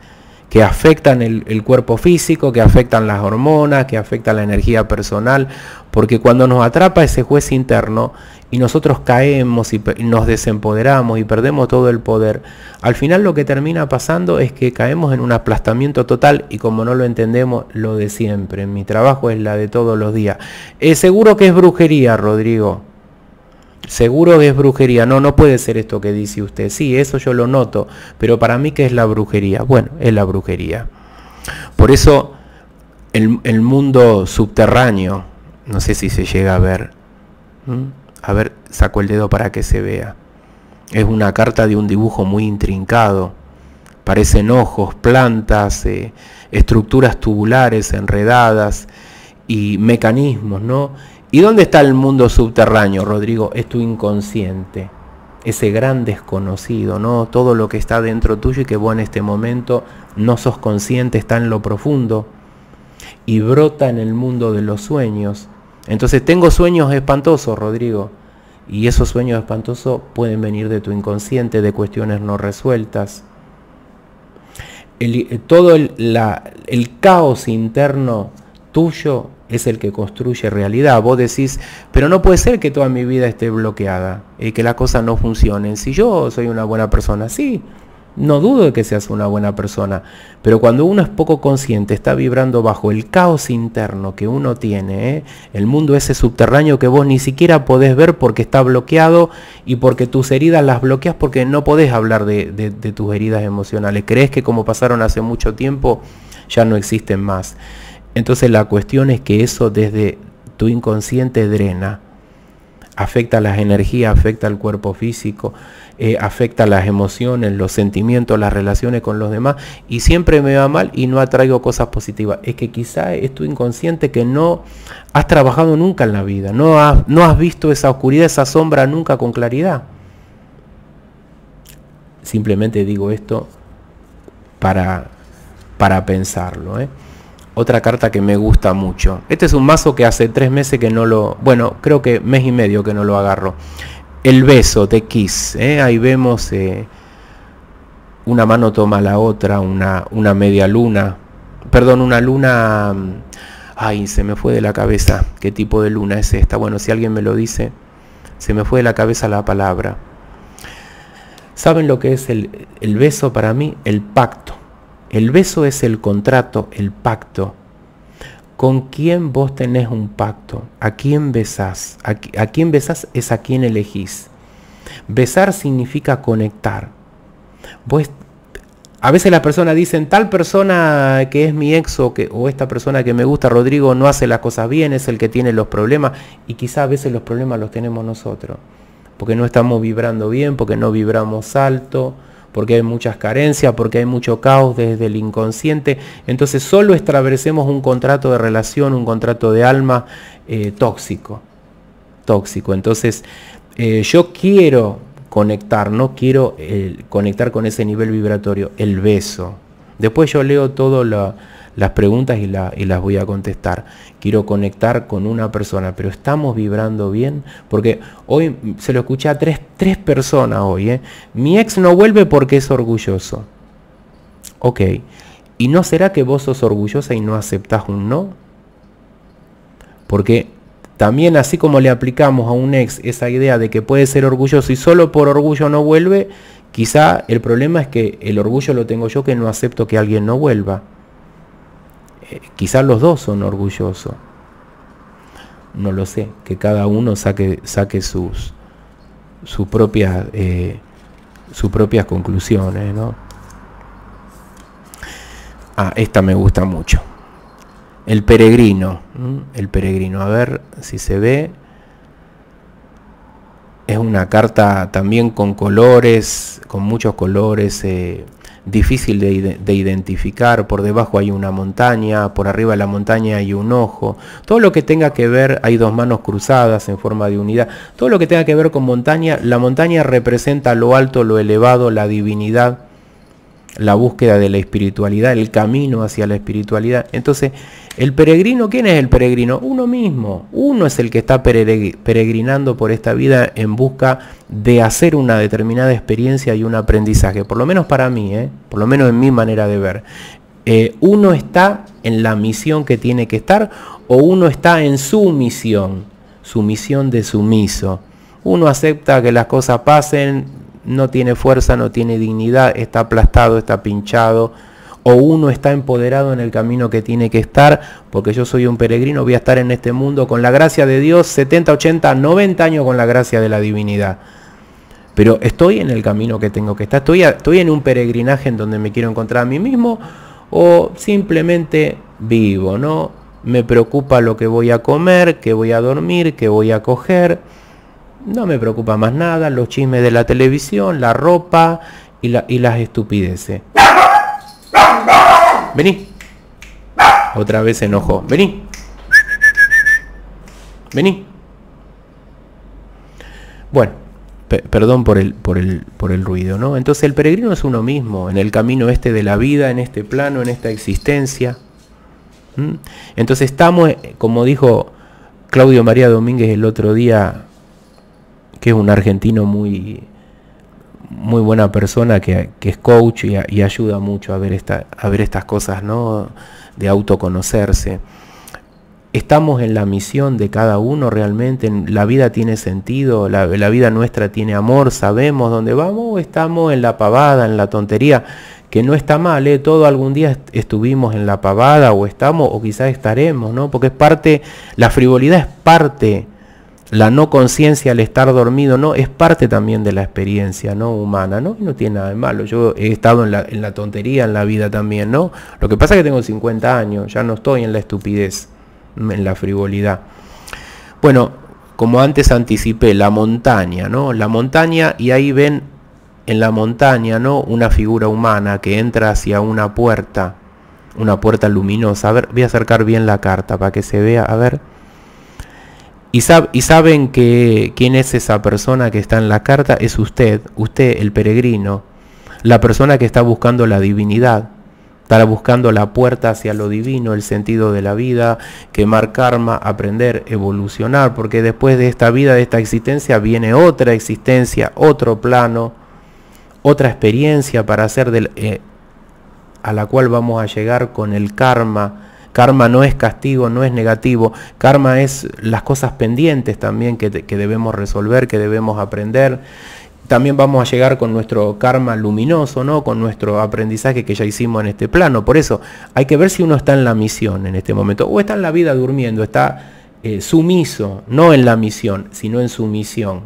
que afectan el, cuerpo físico, que afectan las hormonas, que afectan la energía personal, porque cuando nos atrapa ese juez interno y nosotros caemos y, nos desempoderamos y perdemos todo el poder, al final lo que termina pasando es que caemos en un aplastamiento total y como no lo entendemos, lo de siempre. Mi trabajo es la de todos los días. Es seguro que es brujería, Rodrigo. Seguro que es brujería. No, no puede ser esto que dice usted. Sí, eso yo lo noto. Pero para mí, ¿qué es la brujería? Bueno, es la brujería. Por eso el, mundo subterráneo, no sé si se llega a ver. A ver, saco el dedo para que se vea. Es una carta de un dibujo muy intrincado. Parecen ojos, plantas, eh, estructuras tubulares enredadas y mecanismos, ¿no? ¿Y dónde está el mundo subterráneo, Rodrigo? Es tu inconsciente, ese gran desconocido, ¿no? Todo lo que está dentro tuyo y que vos en este momento no sos consciente, está en lo profundo y brota en el mundo de los sueños. Entonces tengo sueños espantosos, Rodrigo, y esos sueños espantosos pueden venir de tu inconsciente, de cuestiones no resueltas. El, todo el, el caos interno tuyo es el que construye realidad. Vos decís, pero no puede ser que toda mi vida esté bloqueada y que las cosas no funcionen. Si yo soy una buena persona, sí, no dudo de que seas una buena persona, pero cuando uno es poco consciente, está vibrando bajo el caos interno que uno tiene, ¿eh? el mundo ese subterráneo que vos ni siquiera podés ver porque está bloqueado y porque tus heridas las bloqueas porque no podés hablar de, de tus heridas emocionales. Crees que como pasaron hace mucho tiempo, ya no existen más. Entonces la cuestión es que eso desde tu inconsciente drena, afecta las energías, afecta al cuerpo físico eh, afecta las emociones, los sentimientos, las relaciones con los demás y siempre me va mal y no atraigo cosas positivas. Es que quizá es tu inconsciente que no has trabajado nunca en la vida, no has, no has visto esa oscuridad, esa sombra nunca con claridad. Simplemente digo esto para, para pensarlo. ¿eh? Otra carta que me gusta mucho. Este es un mazo que hace tres meses que no lo... Bueno, creo que mes y medio que no lo agarro. El beso de Kiss. ¿eh? Ahí vemos eh, una mano toma la otra, una, una media luna. Perdón, una luna... Mm, ay, se me fue de la cabeza. ¿Qué tipo de luna es esta? Bueno, si alguien me lo dice, se me fue de la cabeza la palabra. ¿Saben lo que es el, el beso para mí? El pacto el beso es el contrato, el pacto. ¿Con quién vos tenés un pacto? ¿A quién besás? ¿A, quién besás es a quién elegís? Besar significa conectar. A veces las personas dicen, tal persona que es mi ex o, que, o esta persona que me gusta, Rodrigo, no hace las cosas bien, es el que tiene los problemas. Y quizá a veces los problemas los tenemos nosotros. Porque no estamos vibrando bien, porque no vibramos alto, porque hay muchas carencias, porque hay mucho caos desde el inconsciente. Entonces solo establecemos un contrato de relación, un contrato de alma eh, tóxico. Tóxico. Entonces eh, yo quiero conectar, no quiero eh, conectar con ese nivel vibratorio, el beso. Después yo leo todo lo las preguntas y, las voy a contestar. Quiero conectar con una persona, pero estamos vibrando bien, porque hoy se lo escuché a tres, tres personas hoy. ¿eh? Mi ex no vuelve porque es orgulloso. Ok, ¿y no será que vos sos orgullosa y no aceptás un no? Porque también así como le aplicamos a un ex esa idea de que puede ser orgulloso y solo por orgullo no vuelve, quizá el problema es que el orgullo lo tengo yo que no acepto que alguien no vuelva. Eh, quizás los dos son orgullosos. No lo sé, que cada uno saque, saque sus, sus, propias, eh, sus propias conclusiones. ¿no? Ah, esta me gusta mucho. El peregrino. El peregrino. A ver si se ve. Es una carta también con colores, con muchos colores. Eh, difícil de, identificar, por debajo hay una montaña, por arriba de la montaña hay un ojo, todo lo que tenga que ver, hay dos manos cruzadas en forma de unidad, todo lo que tenga que ver con montaña, la montaña representa lo alto, lo elevado, la divinidad, la búsqueda de la espiritualidad, el camino hacia la espiritualidad. Entonces, el peregrino, ¿quién es el peregrino? Uno mismo. Uno es el que está peregrinando por esta vida en busca de hacer una determinada experiencia y un aprendizaje. Por lo menos para mí, ¿eh? por lo menos en mi manera de ver. Eh, uno está en la misión que tiene que estar o uno está en su misión, su misión de sumiso. Uno acepta que las cosas pasen, no tiene fuerza, no tiene dignidad, está aplastado, está pinchado, o uno está empoderado en el camino que tiene que estar, porque yo soy un peregrino, voy a estar en este mundo con la gracia de Dios, 70, 80, 90 años con la gracia de la divinidad. Pero estoy en el camino que tengo que estar, estoy, en un peregrinaje en donde me quiero encontrar a mí mismo, o simplemente vivo, ¿no? Me preocupa lo que voy a comer, que voy a dormir, que voy a coger no me preocupa más nada, los chismes de la televisión, la ropa y, las estupideces. Vení. Otra vez se enojó. Vení. Vení. Bueno, perdón por el, por, el, por el ruido, ¿no? Entonces el peregrino es uno mismo, en el camino este de la vida, en este plano, en esta existencia. Entonces estamos, eh, como dijo Claudio María Domínguez el otro día, que es un argentino muy, muy buena persona, que, es coach y, ayuda mucho a ver, esta, a ver estas cosas, ¿no? De autoconocerse. Estamos en la misión de cada uno realmente, la vida tiene sentido, la, vida nuestra tiene amor, sabemos dónde vamos estamos en la pavada, en la tontería, que no está mal, ¿eh? todo algún día estuvimos en la pavada o estamos o quizás estaremos, ¿no? Porque es parte, la frivolidad es parte la no conciencia al estar dormido, no, es parte también de la experiencia no humana, ¿no? No tiene nada de malo. Yo he estado en la, en la tontería en la vida también, ¿no? Lo que pasa es que tengo 50 años, ya no estoy en la estupidez, en la frivolidad. Bueno, como antes anticipé, la montaña, ¿no? La montaña y ahí ven en la montaña, ¿no? Una figura humana que entra hacia una puerta, una puerta luminosa. A ver, voy a acercar bien la carta para que se vea, a ver. Y, saben que quién es esa persona que está en la carta, es usted, usted el peregrino, la persona que está buscando la divinidad, estará buscando la puerta hacia lo divino, el sentido de la vida, quemar karma, aprender, evolucionar, porque después de esta vida, de esta existencia, viene otra existencia, otro plano, otra experiencia para hacer del, eh, a la cual vamos a llegar con el karma. Karma no es castigo, no es negativo. Karma es las cosas pendientes también que, debemos resolver, que debemos aprender también vamos a llegar con nuestro karma luminoso, ¿no? Con nuestro aprendizaje que ya hicimos en este plano. Por eso hay que ver si uno está en la misión en este momento o está en la vida durmiendo, está eh, sumiso, no en la misión, sino en su misión.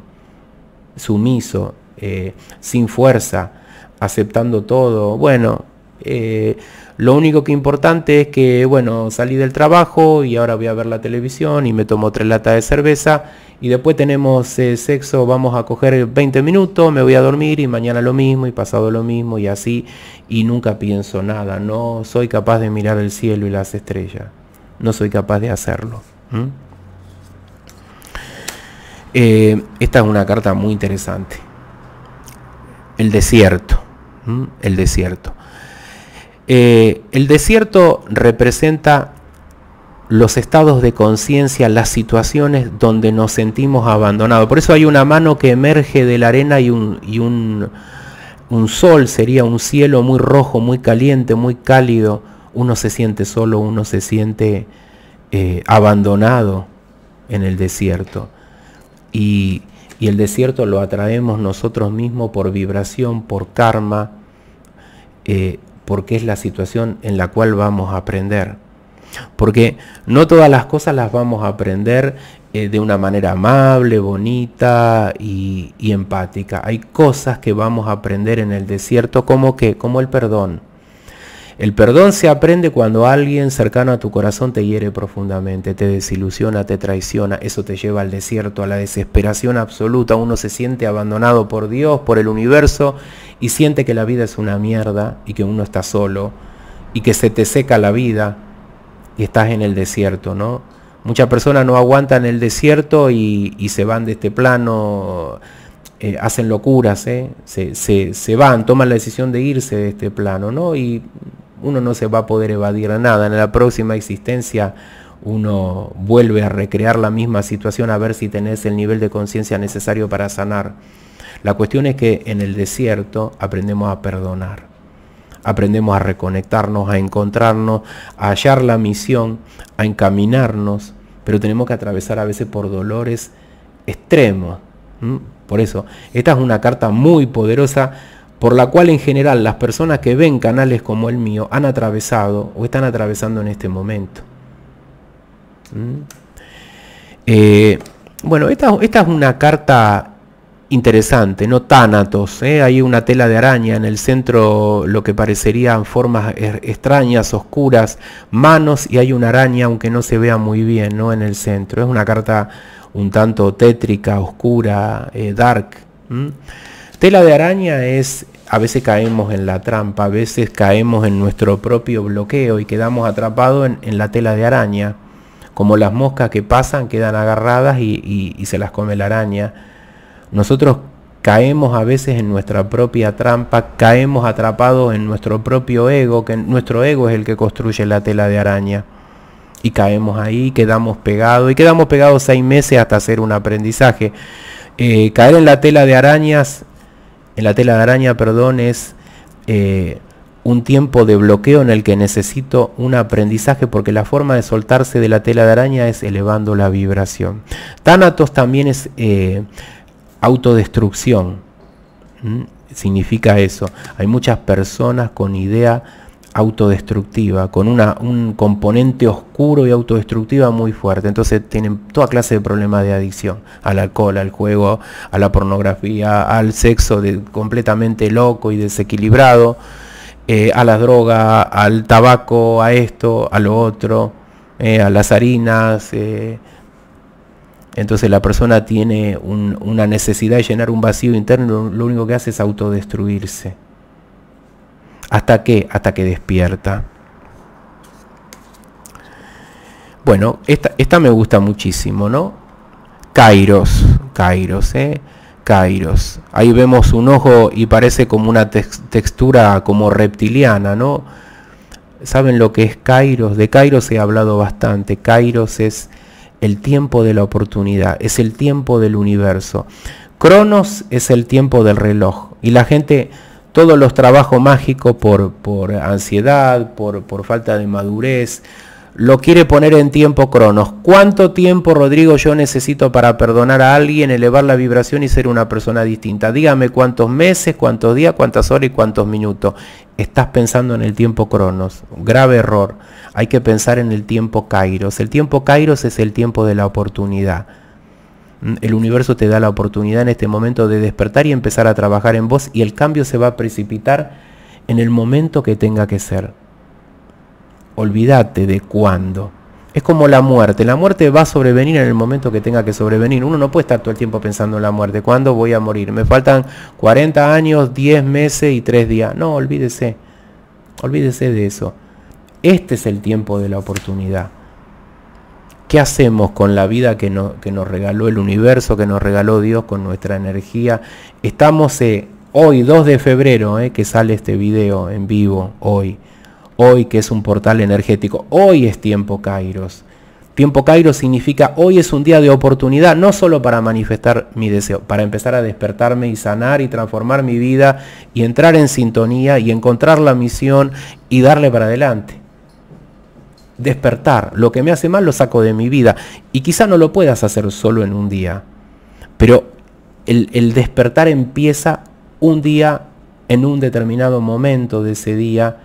Sumiso, eh, sin fuerza, aceptando todo. Bueno, eh, lo único que importante es que, bueno, salí del trabajo y ahora voy a ver la televisión y me tomo tres latas de cerveza y después tenemos eh, sexo, vamos a coger 20 minutos, me voy a dormir y mañana lo mismo y pasado lo mismo y así y nunca pienso nada, no soy capaz de mirar el cielo y las estrellas, no soy capaz de hacerlo. Eh, esta es una carta muy interesante. El desierto, el desierto. Eh, el desierto representa los estados de conciencia, las situaciones donde nos sentimos abandonados. Por eso hay una mano que emerge de la arena y un, sol, sería un cielo muy rojo, muy caliente, muy cálido. Uno se siente solo, uno se siente eh, abandonado en el desierto. Y, el desierto lo atraemos nosotros mismos por vibración, por karma. Eh, porque es la situación en la cual vamos a aprender. Porque no todas las cosas las vamos a aprender eh, de una manera amable, bonita y, empática. Hay cosas que vamos a aprender en el desierto como que, como el perdón. El perdón se aprende cuando alguien cercano a tu corazón te hiere profundamente, te desilusiona, te traiciona. Eso te lleva al desierto, a la desesperación absoluta. Uno se siente abandonado por Dios, por el universo y siente que la vida es una mierda y que uno está solo y que se te seca la vida y estás en el desierto, ¿no? Muchas personas no aguantan el desierto y, se van de este plano, eh, hacen locuras, ¿eh? se, van, toman la decisión de irse de este plano, ¿no? Y uno no se va a poder evadir a nada. En la próxima existencia uno vuelve a recrear la misma situación a ver si tenés el nivel de conciencia necesario para sanar. La cuestión es que en el desierto aprendemos a perdonar, aprendemos a reconectarnos, a encontrarnos, a hallar la misión, a encaminarnos, pero tenemos que atravesar a veces por dolores extremos. Por eso, esta es una carta muy poderosa por la cual en general las personas que ven canales como el mío han atravesado o están atravesando en este momento. ¿Mm? Eh, bueno, esta, esta, es una carta interesante, no tánatos. ¿eh? Hay una tela de araña en el centro, lo que parecerían formas extrañas, oscuras, manos y hay una araña, aunque no se vea muy bien, ¿no? En el centro. Es una carta un tanto tétrica, oscura, eh, dark. Tela de araña es, a veces caemos en la trampa, a veces caemos en nuestro propio bloqueo y quedamos atrapados en, la tela de araña. Como las moscas que pasan quedan agarradas y, se las come la araña. Nosotros caemos a veces en nuestra propia trampa, caemos atrapados en nuestro propio ego, que nuestro ego es el que construye la tela de araña. Y caemos ahí, quedamos pegados, y quedamos pegados seis meses hasta hacer un aprendizaje. Eh, caer en la tela de arañas en la tela de araña, perdón, es eh, un tiempo de bloqueo en el que necesito un aprendizaje porque la forma de soltarse de la tela de araña es elevando la vibración. Tánatos también es eh, autodestrucción. Significa eso. Hay muchas personas con idea autodestructiva, con una, un componente oscuro y autodestructiva muy fuerte. Entonces tienen toda clase de problemas de adicción al alcohol, al juego, a la pornografía, al sexo de, completamente loco y desequilibrado, eh, a la droga, al tabaco, a esto, a lo otro, eh, a las harinas. Eh, Entonces la persona tiene una necesidad de llenar un vacío interno, lo único que hace es autodestruirse. ¿Hasta qué? Hasta que despierta. Bueno, esta, esta me gusta muchísimo, ¿no? Kairos, Kairos, ¿eh? Kairos. Ahí vemos un ojo y parece como una textura como reptiliana, ¿no? ¿Saben lo que es Kairos? De Kairos he hablado bastante. Kairos es el tiempo de la oportunidad, es el tiempo del universo. Cronos es el tiempo del reloj. Y la gente, todos los trabajos mágicos por, por ansiedad, por, por falta de madurez, lo quiere poner en tiempo cronos. ¿Cuánto tiempo, Rodrigo, yo necesito para perdonar a alguien, elevar la vibración y ser una persona distinta? Dígame cuántos meses, cuántos días, cuántas horas y cuántos minutos. Estás pensando en el tiempo cronos. Grave error. Hay que pensar en el tiempo kairos. El tiempo kairos es el tiempo de la oportunidad. El universo te da la oportunidad en este momento de despertar y empezar a trabajar en vos y el cambio se va a precipitar en el momento que tenga que ser olvídate de cuándo. Es como la muerte. La muerte va a sobrevenir en el momento que tenga que sobrevenir. Uno no puede estar todo el tiempo pensando en la muerte. ¿Cuándo voy a morir? Me faltan 40 años, 10 meses y 3 días. No, olvídese. Olvídese de eso. Este es el tiempo de la oportunidad. ¿Qué hacemos con la vida que, nos regaló el universo, que nos regaló Dios con nuestra energía? Estamos eh, hoy, 2 de febrero, eh, que sale este video en vivo, hoy hoy que es un portal energético. Hoy es tiempo Kairos. Tiempo Kairos significa hoy es un día de oportunidad, no solo para manifestar mi deseo, para empezar a despertarme y sanar y transformar mi vida y entrar en sintonía y encontrar la misión y darle para adelante. Despertar, lo que me hace mal lo saco de mi vida y quizá no lo puedas hacer solo en un día, pero el, el despertar empieza un día en un determinado momento de ese día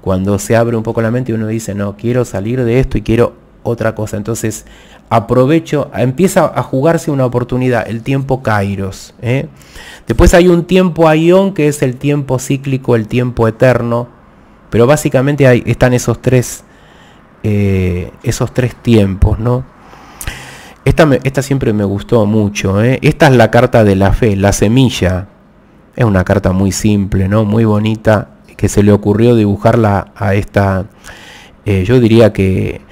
cuando se abre un poco la mente y uno dice, no, quiero salir de esto y quiero otra cosa. Entonces, aprovecho, empieza a jugarse una oportunidad, el tiempo Kairos. ¿eh? Después hay un tiempo Aion que es el tiempo cíclico, el tiempo eterno. Pero básicamente hay, están esos tres, eh, esos tres tiempos, ¿no? Esta, esta, siempre me gustó mucho. ¿eh? Esta es la carta de la fe, la semilla. Es una carta muy simple, ¿no? Muy bonita que se le ocurrió dibujarla a esta, eh, yo diría que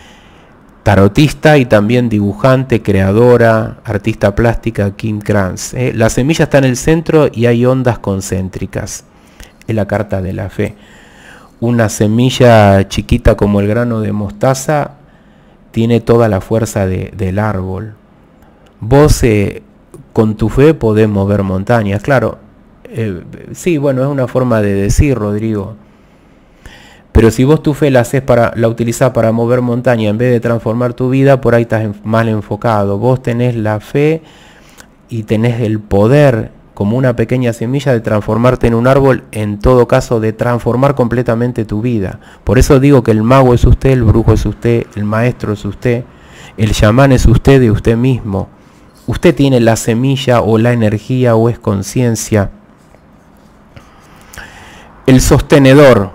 tarotista y también dibujante, creadora, artista plástica, Kim Kranz. La semilla está en el centro y hay ondas concéntricas. Es la carta de la fe. Una semilla chiquita como el grano de mostaza tiene toda la fuerza del árbol. Vos eh, con tu fe podés mover montañas. Claro, eh, sí, bueno, es una forma de decir, Rodrigo. Pero si vos tu fe la haces para, la utilizás para mover montaña en vez de transformar tu vida, por ahí estás mal enfocado. Vos tenés la fe y tenés el poder como una pequeña semilla de transformarte en un árbol, en todo caso de transformar completamente tu vida. Por eso digo que el mago es usted, el brujo es usted, el maestro es usted, el chamán es usted y usted mismo. Usted tiene la semilla o la energía o es conciencia el sostenedor.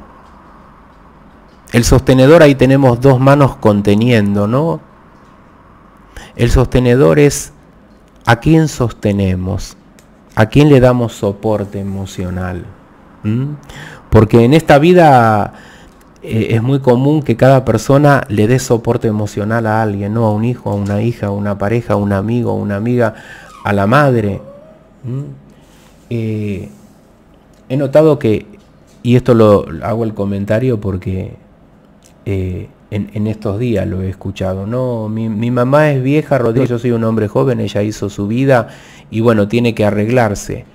El sostenedor ahí tenemos dos manos conteniendo, ¿no? El sostenedor es a quién sostenemos, a quién le damos soporte emocional. Porque en esta vida eh, es muy común que cada persona le dé soporte emocional a alguien, ¿no? A un hijo, a una hija, a una pareja, a un amigo, a una amiga, a la madre. Eh, he notado que y esto lo hago el comentario porque eh, en, estos días lo he escuchado. No, mi, mamá es vieja, Rodrigo, yo soy un hombre joven, ella hizo su vida y bueno, tiene que arreglarse.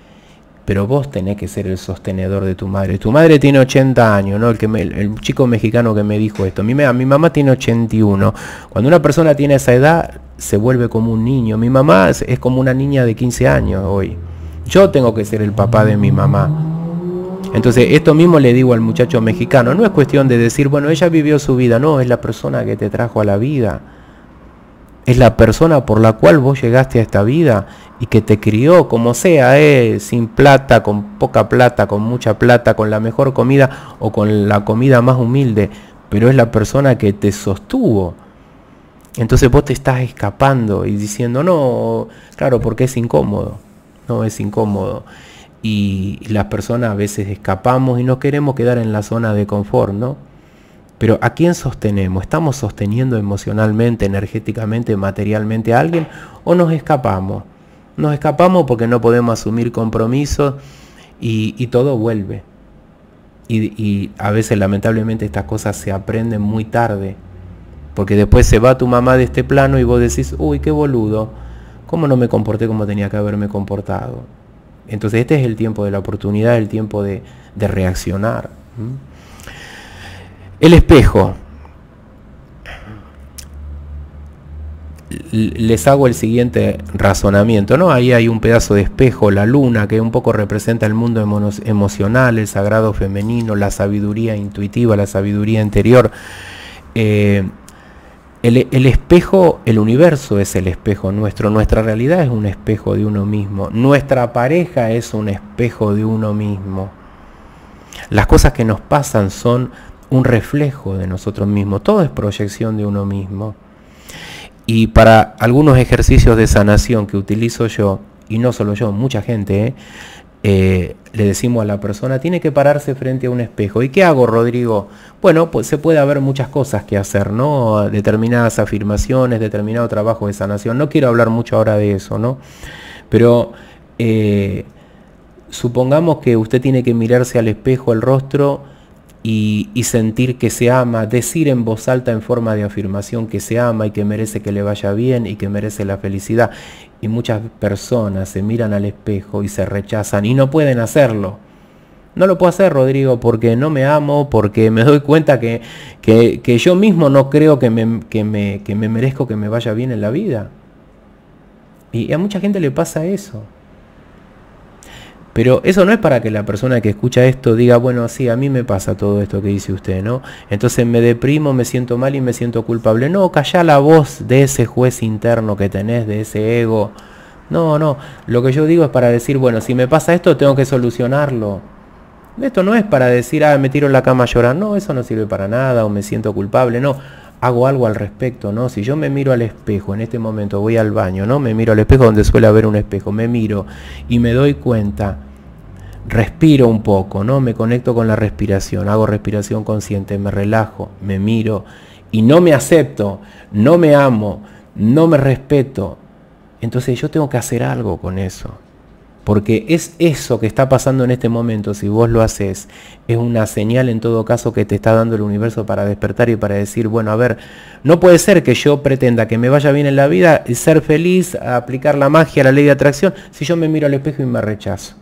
Pero vos tenés que ser el sostenedor de tu madre. Tu madre tiene 80 años, ¿no? El, que el chico mexicano que me dijo esto. Mi, mi mamá tiene 81. Cuando una persona tiene esa edad, se vuelve como un niño. Mi mamá es como una niña de 15 años hoy. Yo tengo que ser el papá de mi mamá. Entonces, esto mismo le digo al muchacho mexicano, no es cuestión de decir, bueno, ella vivió su vida, no, es la persona que te trajo a la vida. Es la persona por la cual vos llegaste a esta vida y que te crió como sea, eh, sin plata, con poca plata, con mucha plata, con la mejor comida o con la comida más humilde, pero es la persona que te sostuvo. Entonces vos te estás escapando y diciendo, no, claro, porque es incómodo, no es incómodo. Y las personas a veces escapamos y no queremos quedar en la zona de confort, ¿no? Pero ¿a quién sostenemos? ¿Estamos sosteniendo emocionalmente, energéticamente, materialmente a alguien o nos escapamos? Nos escapamos porque no podemos asumir compromisos y, todo vuelve. y a veces lamentablemente estas cosas se aprenden muy tarde porque después se va tu mamá de este plano y vos decís, uy, qué boludo, ¿cómo no me comporté como tenía que haberme comportado? Entonces este es el tiempo de la oportunidad, el tiempo de, reaccionar. El espejo. Les hago el siguiente razonamiento, ¿no? Ahí hay un pedazo de espejo, la luna, que un poco representa el mundo emocional, el sagrado femenino, la sabiduría intuitiva, la sabiduría interior. Eh, el, espejo, el universo es el espejo nuestro, nuestra realidad es un espejo de uno mismo, nuestra pareja es un espejo de uno mismo. Las cosas que nos pasan son un reflejo de nosotros mismos, todo es proyección de uno mismo. Y para algunos ejercicios de sanación que utilizo yo, y no solo yo, mucha gente, ¿eh? Eh, le decimos a la persona, tiene que pararse frente a un espejo. ¿Y qué hago, Rodrigo? Bueno, pues se puede haber muchas cosas que hacer, ¿no? Determinadas afirmaciones, determinado trabajo de sanación. No quiero hablar mucho ahora de eso, ¿no? Pero eh, supongamos que usted tiene que mirarse al espejo, el rostro, y, y, sentir que se ama, decir en voz alta en forma de afirmación que se ama y que merece que le vaya bien y que merece la felicidad. Y muchas personas se miran al espejo y se rechazan y no pueden hacerlo. No lo puedo hacer, Rodrigo, porque no me amo, porque me doy cuenta que, que, yo mismo no creo que me, que, me, que me merezco que me vaya bien en la vida. Y a mucha gente le pasa eso. Pero eso no es para que la persona que escucha esto diga, bueno, sí, a mí me pasa todo esto que dice usted, ¿no? Entonces me deprimo, me siento mal y me siento culpable. No, calla la voz de ese juez interno que tenés, de ese ego. No, no, lo que yo digo es para decir, bueno, si me pasa esto, tengo que solucionarlo. Esto no es para decir, ah, me tiro en la cama a llorar. No, eso no sirve para nada o me siento culpable. No, hago algo al respecto, ¿no? Si yo me miro al espejo, en este momento voy al baño, ¿no? Me miro al espejo donde suele haber un espejo, me miro y me doy cuenta respiro un poco, ¿no? Me conecto con la respiración, hago respiración consciente, me relajo, me miro y no me acepto, no me amo, no me respeto. Entonces yo tengo que hacer algo con eso. Porque es eso que está pasando en este momento, si vos lo haces, es una señal en todo caso que te está dando el universo para despertar y para decir, bueno, a ver, no puede ser que yo pretenda que me vaya bien en la vida, ser feliz, aplicar la magia, la ley de atracción, si yo me miro al espejo y me rechazo.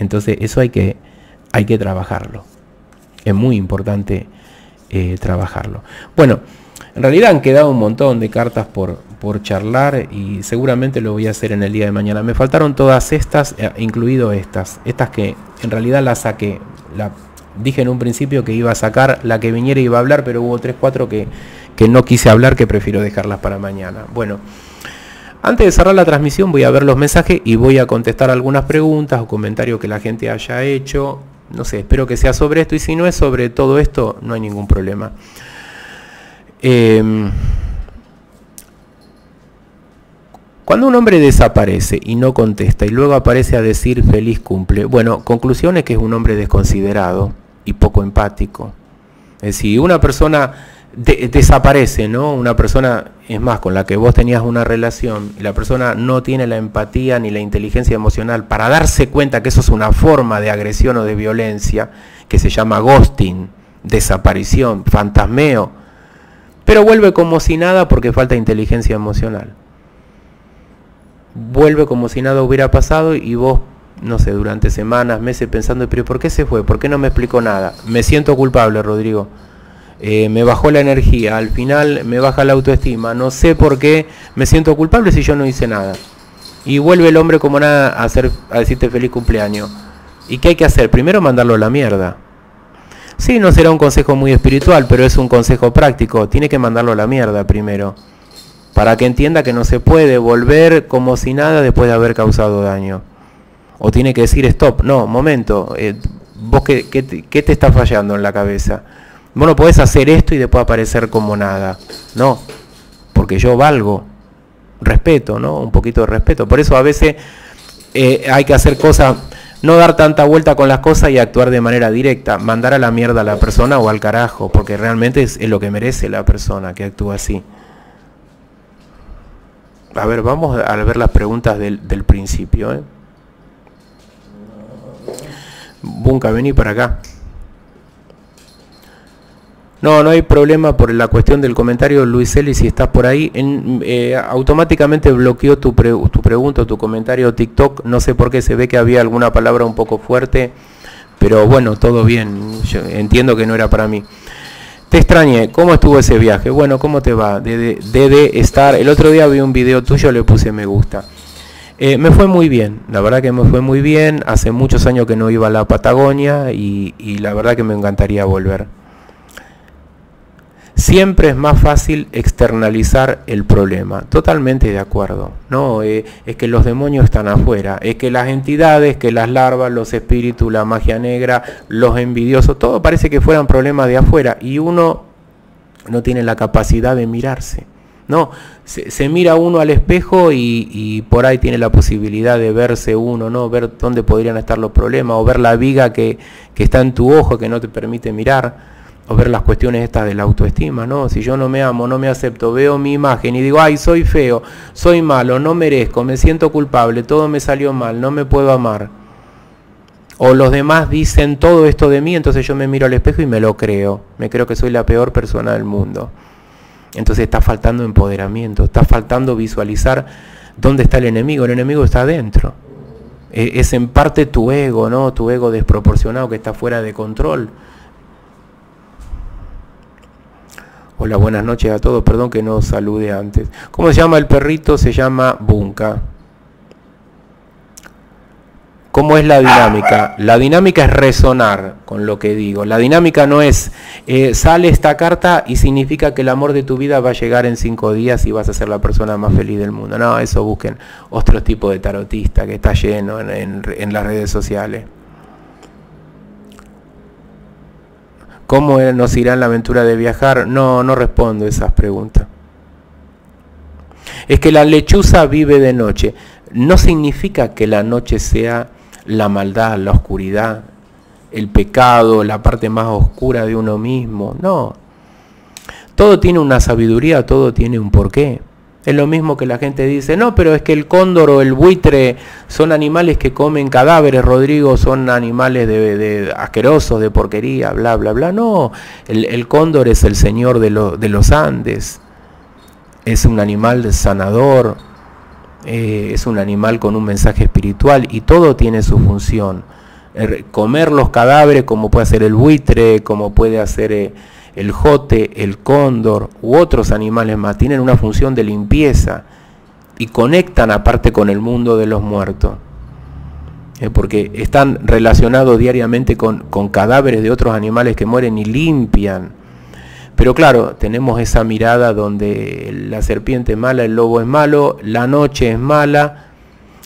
Entonces eso hay que, hay que trabajarlo. Es muy importante eh, trabajarlo. Bueno, en realidad han quedado un montón de cartas por, por charlar y seguramente lo voy a hacer en el día de mañana. Me faltaron todas estas, eh, incluido estas. Estas que en realidad las saqué. La, dije en un principio que iba a sacar la que viniera iba a hablar, pero hubo tres, cuatro que, que no quise hablar, que prefiero dejarlas para mañana. Bueno. Antes de cerrar la transmisión voy a ver los mensajes y voy a contestar algunas preguntas o comentarios que la gente haya hecho. No sé, espero que sea sobre esto y si no es sobre todo esto, no hay ningún problema. Em, cuando un hombre desaparece y no contesta y luego aparece a decir feliz cumple, bueno, conclusión es que es un hombre desconsiderado y poco empático. Es decir, una persona desaparece, ¿no? Una persona, es más, con la que vos tenías una relación y la persona no tiene la empatía ni la inteligencia emocional para darse cuenta que eso es una forma de agresión o de violencia, que se llama ghosting, desaparición, fantasmeo, pero vuelve como si nada porque falta inteligencia emocional. Vuelve como si nada hubiera pasado y vos, no sé, durante semanas, meses pensando, pero ¿por qué se fue? ¿Por qué no me explicó nada? Me siento culpable, Rodrigo eh, me bajó la energía, al final me baja la autoestima, no sé por qué me siento culpable si yo no hice nada. Y vuelve el hombre como nada a, hacer, a decirte feliz cumpleaños. ¿Y qué hay que hacer? Primero mandarlo a la mierda. Sí, no será un consejo muy espiritual, pero es un consejo práctico. Tiene que mandarlo a la mierda primero. Para que entienda que no se puede volver como si nada después de haber causado daño. O tiene que decir stop. No, momento. Eh, ¿Vos qué, te está fallando en la cabeza? Vos no podés hacer esto y después aparecer como nada. No, porque yo valgo. Respeto, ¿no? Un poquito de respeto. Por eso a veces eh, hay que hacer cosas, no dar tanta vuelta con las cosas y actuar de manera directa. Mandar a la mierda a la persona o al carajo, porque realmente es, lo que merece la persona que actúa así. A ver, vamos a ver las preguntas del, principio. ¿eh? Bunka, vení para acá. No, no hay problema por la cuestión del comentario, Luis Eli, si estás por ahí. Eh, automáticamente bloqueó tu, tu pregunta, tu comentario TikTok. No sé por qué, se ve que había alguna palabra un poco fuerte. Pero bueno, todo bien. Yo entiendo que no era para mí. Te extrañé, ¿cómo estuvo ese viaje? Bueno, ¿cómo te va? De, estar. El otro día vi un video tuyo, le puse me gusta. Eh, me fue muy bien, la verdad que me fue muy bien. Hace muchos años que no iba a la Patagonia y la verdad que me encantaría volver. Siempre es más fácil externalizar el problema. Totalmente de acuerdo. No, eh, es que los demonios están afuera. Es que las entidades, que las larvas, los espíritus, la magia negra, los envidiosos, todo parece que fueran problemas de afuera. Y uno no tiene la capacidad de mirarse. No, se, mira uno al espejo y, por ahí tiene la posibilidad de verse uno, ¿no? Ver dónde podrían estar los problemas o ver la viga que, que está en tu ojo que no te permite mirar o ver las cuestiones estas de la autoestima, ¿no? Si yo no me amo, no me acepto, veo mi imagen y digo, ay, soy feo, soy malo, no merezco, me siento culpable, todo me salió mal, no me puedo amar. O los demás dicen todo esto de mí, entonces yo me miro al espejo y me lo creo. Me creo que soy la peor persona del mundo. Entonces está faltando empoderamiento, está faltando visualizar dónde está el enemigo. El enemigo está adentro. E, es en parte tu ego, ¿no? Tu ego desproporcionado que está fuera de control Hola, buenas noches a todos. Perdón que no salude antes. ¿Cómo se llama el perrito? Se llama Bunka. ¿Cómo es la dinámica? La dinámica es resonar con lo que digo. La dinámica no es, eh, sale esta carta y significa que el amor de tu vida va a llegar en cinco días y vas a ser la persona más feliz del mundo. No, eso busquen otro tipo de tarotista que está lleno en las redes sociales. ¿Cómo nos irá en la aventura de viajar? No, no respondo esas preguntas. Es que la lechuza vive de noche. No significa que la noche sea la maldad, la oscuridad, el pecado, la parte más oscura de uno mismo. No. Todo tiene una sabiduría, todo tiene un porqué. Es lo mismo que la gente dice, no, pero es que el cóndor o el buitre son animales que comen cadáveres, Rodrigo, son animales de, asquerosos, de porquería, bla, bla, bla. No, el, cóndor es el señor de, de, los Andes, es un animal sanador, eh, es un animal con un mensaje espiritual y todo tiene su función. comer los cadáveres como puede hacer el buitre, como puede hacer... Eh, el jote, el cóndor u otros animales más tienen una función de limpieza y conectan aparte con el mundo de los muertos. Eh, porque están relacionados diariamente con, con cadáveres de otros animales que mueren y limpian. Pero claro, tenemos esa mirada donde la serpiente es mala, el lobo es malo, la noche es mala.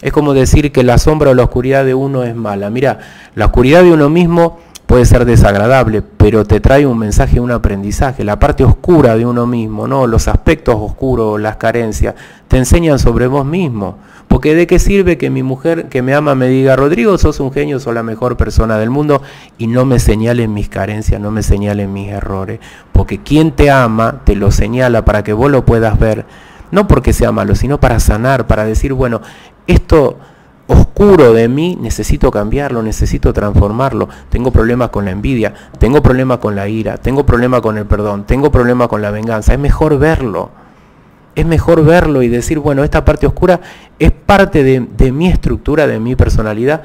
Es como decir que la sombra o la oscuridad de uno es mala. Mira, la oscuridad de uno mismo puede ser desagradable, pero te trae un mensaje, un aprendizaje. La parte oscura de uno mismo, ¿no? los aspectos oscuros, las carencias, te enseñan sobre vos mismo. Porque de qué sirve que mi mujer que me ama me diga, Rodrigo, sos un genio, sos la mejor persona del mundo, y no me señalen mis carencias, no me señalen mis errores. Porque quien te ama te lo señala para que vos lo puedas ver, no porque sea malo, sino para sanar, para decir, bueno, esto oscuro de mí, necesito cambiarlo, necesito transformarlo. Tengo problemas con la envidia, tengo problemas con la ira, tengo problemas con el perdón, tengo problemas con la venganza. Es mejor verlo. Es mejor verlo y decir, bueno, esta parte oscura es parte de, de mi estructura, de mi personalidad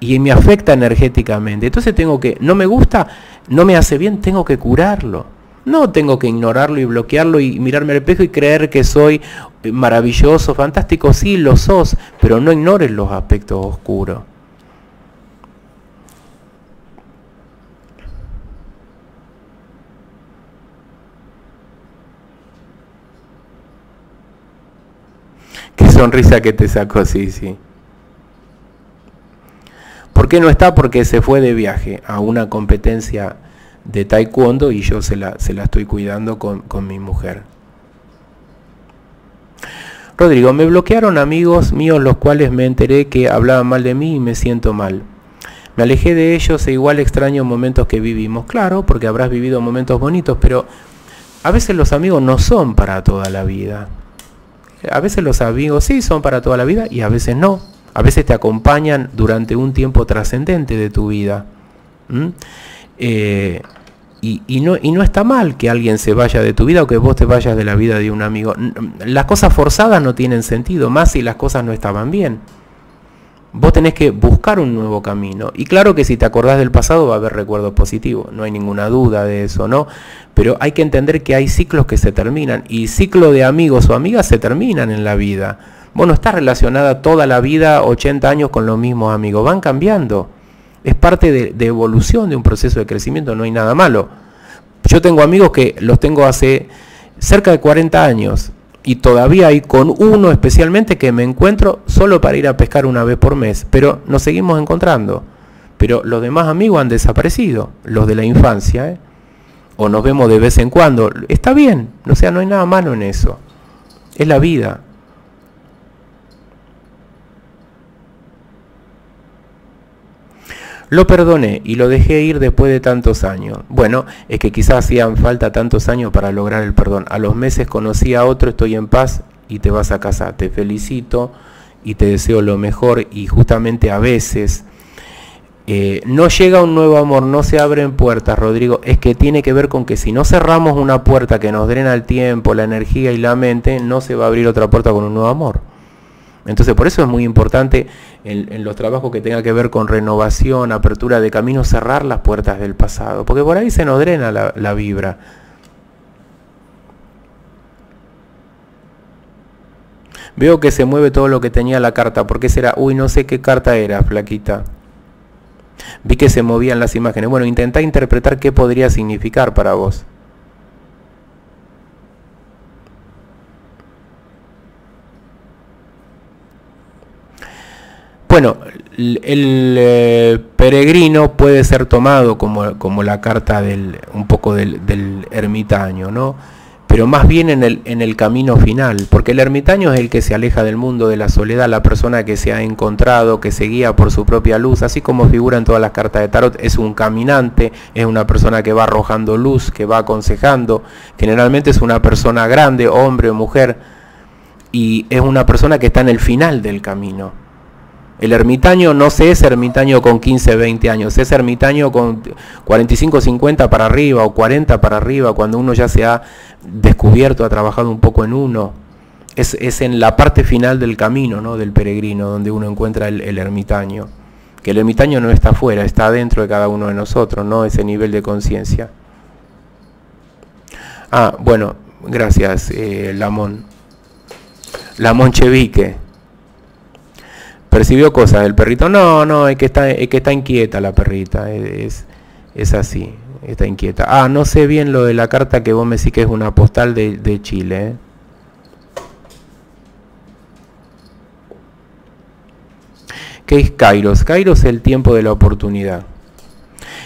y me afecta energéticamente. Entonces tengo que, no me gusta, no me hace bien, tengo que curarlo. No tengo que ignorarlo y bloquearlo y mirarme al espejo y creer que soy maravilloso, fantástico. Sí, lo sos, pero no ignores los aspectos oscuros. Qué sonrisa que te sacó, sí, sí. ¿Por qué no está? Porque se fue de viaje a una competencia de taekwondo y yo se la, se la estoy cuidando con, con mi mujer. Rodrigo, me bloquearon amigos míos los cuales me enteré que hablaban mal de mí y me siento mal. Me alejé de ellos e igual extraño momentos que vivimos. Claro, porque habrás vivido momentos bonitos, pero a veces los amigos no son para toda la vida. A veces los amigos sí son para toda la vida y a veces no. A veces te acompañan durante un tiempo trascendente de tu vida. Eh, y, no, y no está mal que alguien se vaya de tu vida o que vos te vayas de la vida de un amigo. Las cosas forzadas no tienen sentido, más si las cosas no estaban bien. Vos tenés que buscar un nuevo camino. Y claro que si te acordás del pasado va a haber recuerdos positivos, no hay ninguna duda de eso, ¿no? Pero hay que entender que hay ciclos que se terminan y ciclo de amigos o amigas se terminan en la vida. Vos no estás relacionada toda la vida, 80 años con los mismos amigos, van cambiando. Es parte de, evolución de un proceso de crecimiento, no hay nada malo. Yo tengo amigos que los tengo hace cerca de 40 años y todavía hay con uno especialmente que me encuentro solo para ir a pescar una vez por mes, pero nos seguimos encontrando. Pero los demás amigos han desaparecido, los de la infancia, ¿eh? o nos vemos de vez en cuando. Está bien, o sea, no hay nada malo en eso. Es la vida. Lo perdoné y lo dejé ir después de tantos años. Bueno, es que quizás hacían falta tantos años para lograr el perdón. A los meses conocí a otro, estoy en paz y te vas a casa. Te felicito y te deseo lo mejor y justamente a veces eh, no llega un nuevo amor, no se abren puertas, Rodrigo. Es que tiene que ver con que si no cerramos una puerta que nos drena el tiempo, la energía y la mente, no se va a abrir otra puerta con un nuevo amor. Entonces por eso es muy importante en, los trabajos que tenga que ver con renovación, apertura de caminos, cerrar las puertas del pasado, porque por ahí se nos drena la, la vibra. Veo que se mueve todo lo que tenía la carta. ¿Por qué será? Uy, no sé qué carta era, flaquita. Vi que se movían las imágenes. Bueno, intenta interpretar qué podría significar para vos. Bueno, el, eh, peregrino puede ser tomado como, como, la carta del, un poco del, ermitaño, ¿no? Pero más bien en el, en el camino final, porque el ermitaño es el que se aleja del mundo, de la soledad, la persona que se ha encontrado, que se guía por su propia luz, así como figura en todas las cartas de tarot, es un caminante, es una persona que va arrojando luz, que va aconsejando, generalmente es una persona grande, hombre o mujer, y es una persona que está en el final del camino el ermitaño no se es ermitaño con 15, 20 años, es ermitaño con 45, 50 para arriba o 40 para arriba, cuando uno ya se ha descubierto, ha trabajado un poco en uno. Es, en la parte final del camino, ¿no? del peregrino, donde uno encuentra el, ermitaño. Que el ermitaño no está afuera, está dentro de cada uno de nosotros, ¿no? ese nivel de conciencia. Ah, bueno, gracias, eh, Lamón. Lamón Chevique percibió cosas del perrito. No, no, es que está, es que está inquieta la perrita. Es, es así, está inquieta. Ah, no sé bien lo de la carta que vos me decís que es una postal de, Chile. ¿eh? ¿Qué es Kairos? Kairos es el tiempo de la oportunidad.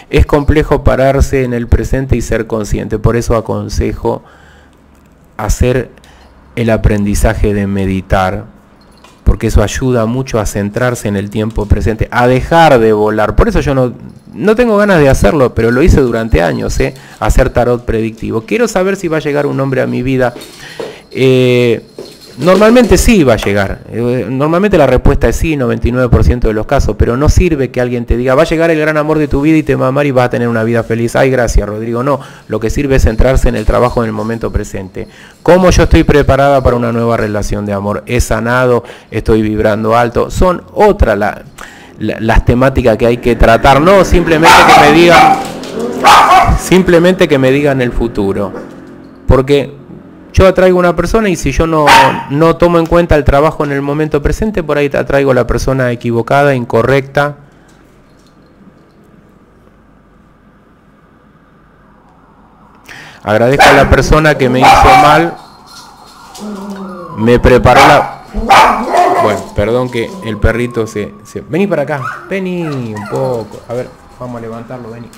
Es complejo pararse en el presente y ser consciente. Por eso aconsejo hacer el aprendizaje de meditar porque eso ayuda mucho a centrarse en el tiempo presente, a dejar de volar. Por eso yo no, no tengo ganas de hacerlo, pero lo hice durante años, ¿eh? hacer tarot predictivo. Quiero saber si va a llegar un hombre a mi vida. Eh, Normalmente sí va a llegar. Eh, normalmente la respuesta es sí, 99% de los casos, pero no sirve que alguien te diga, va a llegar el gran amor de tu vida y te va a amar y vas a tener una vida feliz. Ay, gracias, Rodrigo. No, lo que sirve es centrarse en el trabajo en el momento presente. ¿Cómo yo estoy preparada para una nueva relación de amor? ¿He sanado? ¿Estoy vibrando alto? Son otras las temáticas que hay que tratar, no simplemente que me digan, simplemente que me digan el futuro. Porque yo atraigo una persona y si yo no, no tomo en cuenta el trabajo en el momento presente, por ahí atraigo a la persona equivocada, incorrecta. Agradezco a la persona que me hizo mal. Me preparó la... Bueno, perdón que el perrito se... se... Vení para acá. Vení un poco. A ver, vamos a levantarlo. Vení.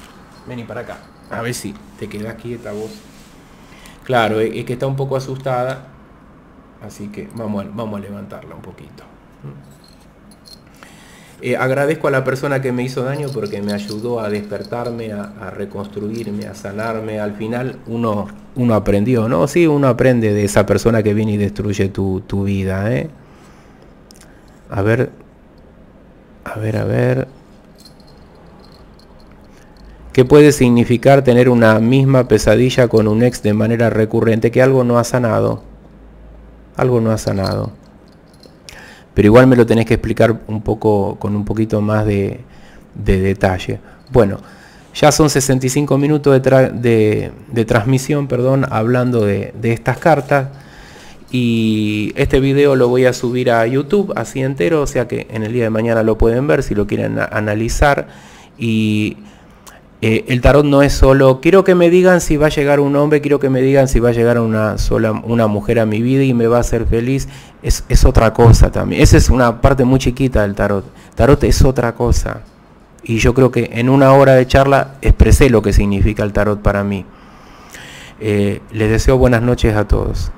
Vení para acá. A ver si te quedas quieta vos. Claro, es que está un poco asustada, así que vamos a, vamos a levantarla un poquito. Eh, agradezco a la persona que me hizo daño porque me ayudó a despertarme, a, reconstruirme, a sanarme. Al final uno, uno aprendió, ¿no? Sí, uno aprende de esa persona que viene y destruye tu, tu vida, ¿eh? A ver, a ver, a ver. ¿Qué puede significar tener una misma pesadilla con un ex de manera recurrente? Que algo no ha sanado. Algo no ha sanado pero igual me lo tenés que explicar un poco con un poquito más de, detalle. Bueno, ya son 65 minutos de, transmisión, perdón, hablando de, estas cartas. Y este video lo voy a subir a YouTube así entero, o sea que en el día de mañana lo pueden ver si lo quieren analizar. Y eh, el tarot no es solo, quiero que me digan si va a llegar un hombre, quiero que me digan si va a llegar una sola una mujer a mi vida y me va a hacer feliz. Es, es otra cosa también. Esa es una parte muy chiquita del tarot. Tarot es otra cosa. Y yo creo que en una hora de charla expresé lo que significa el tarot para mí. Eh, les deseo buenas noches a todos.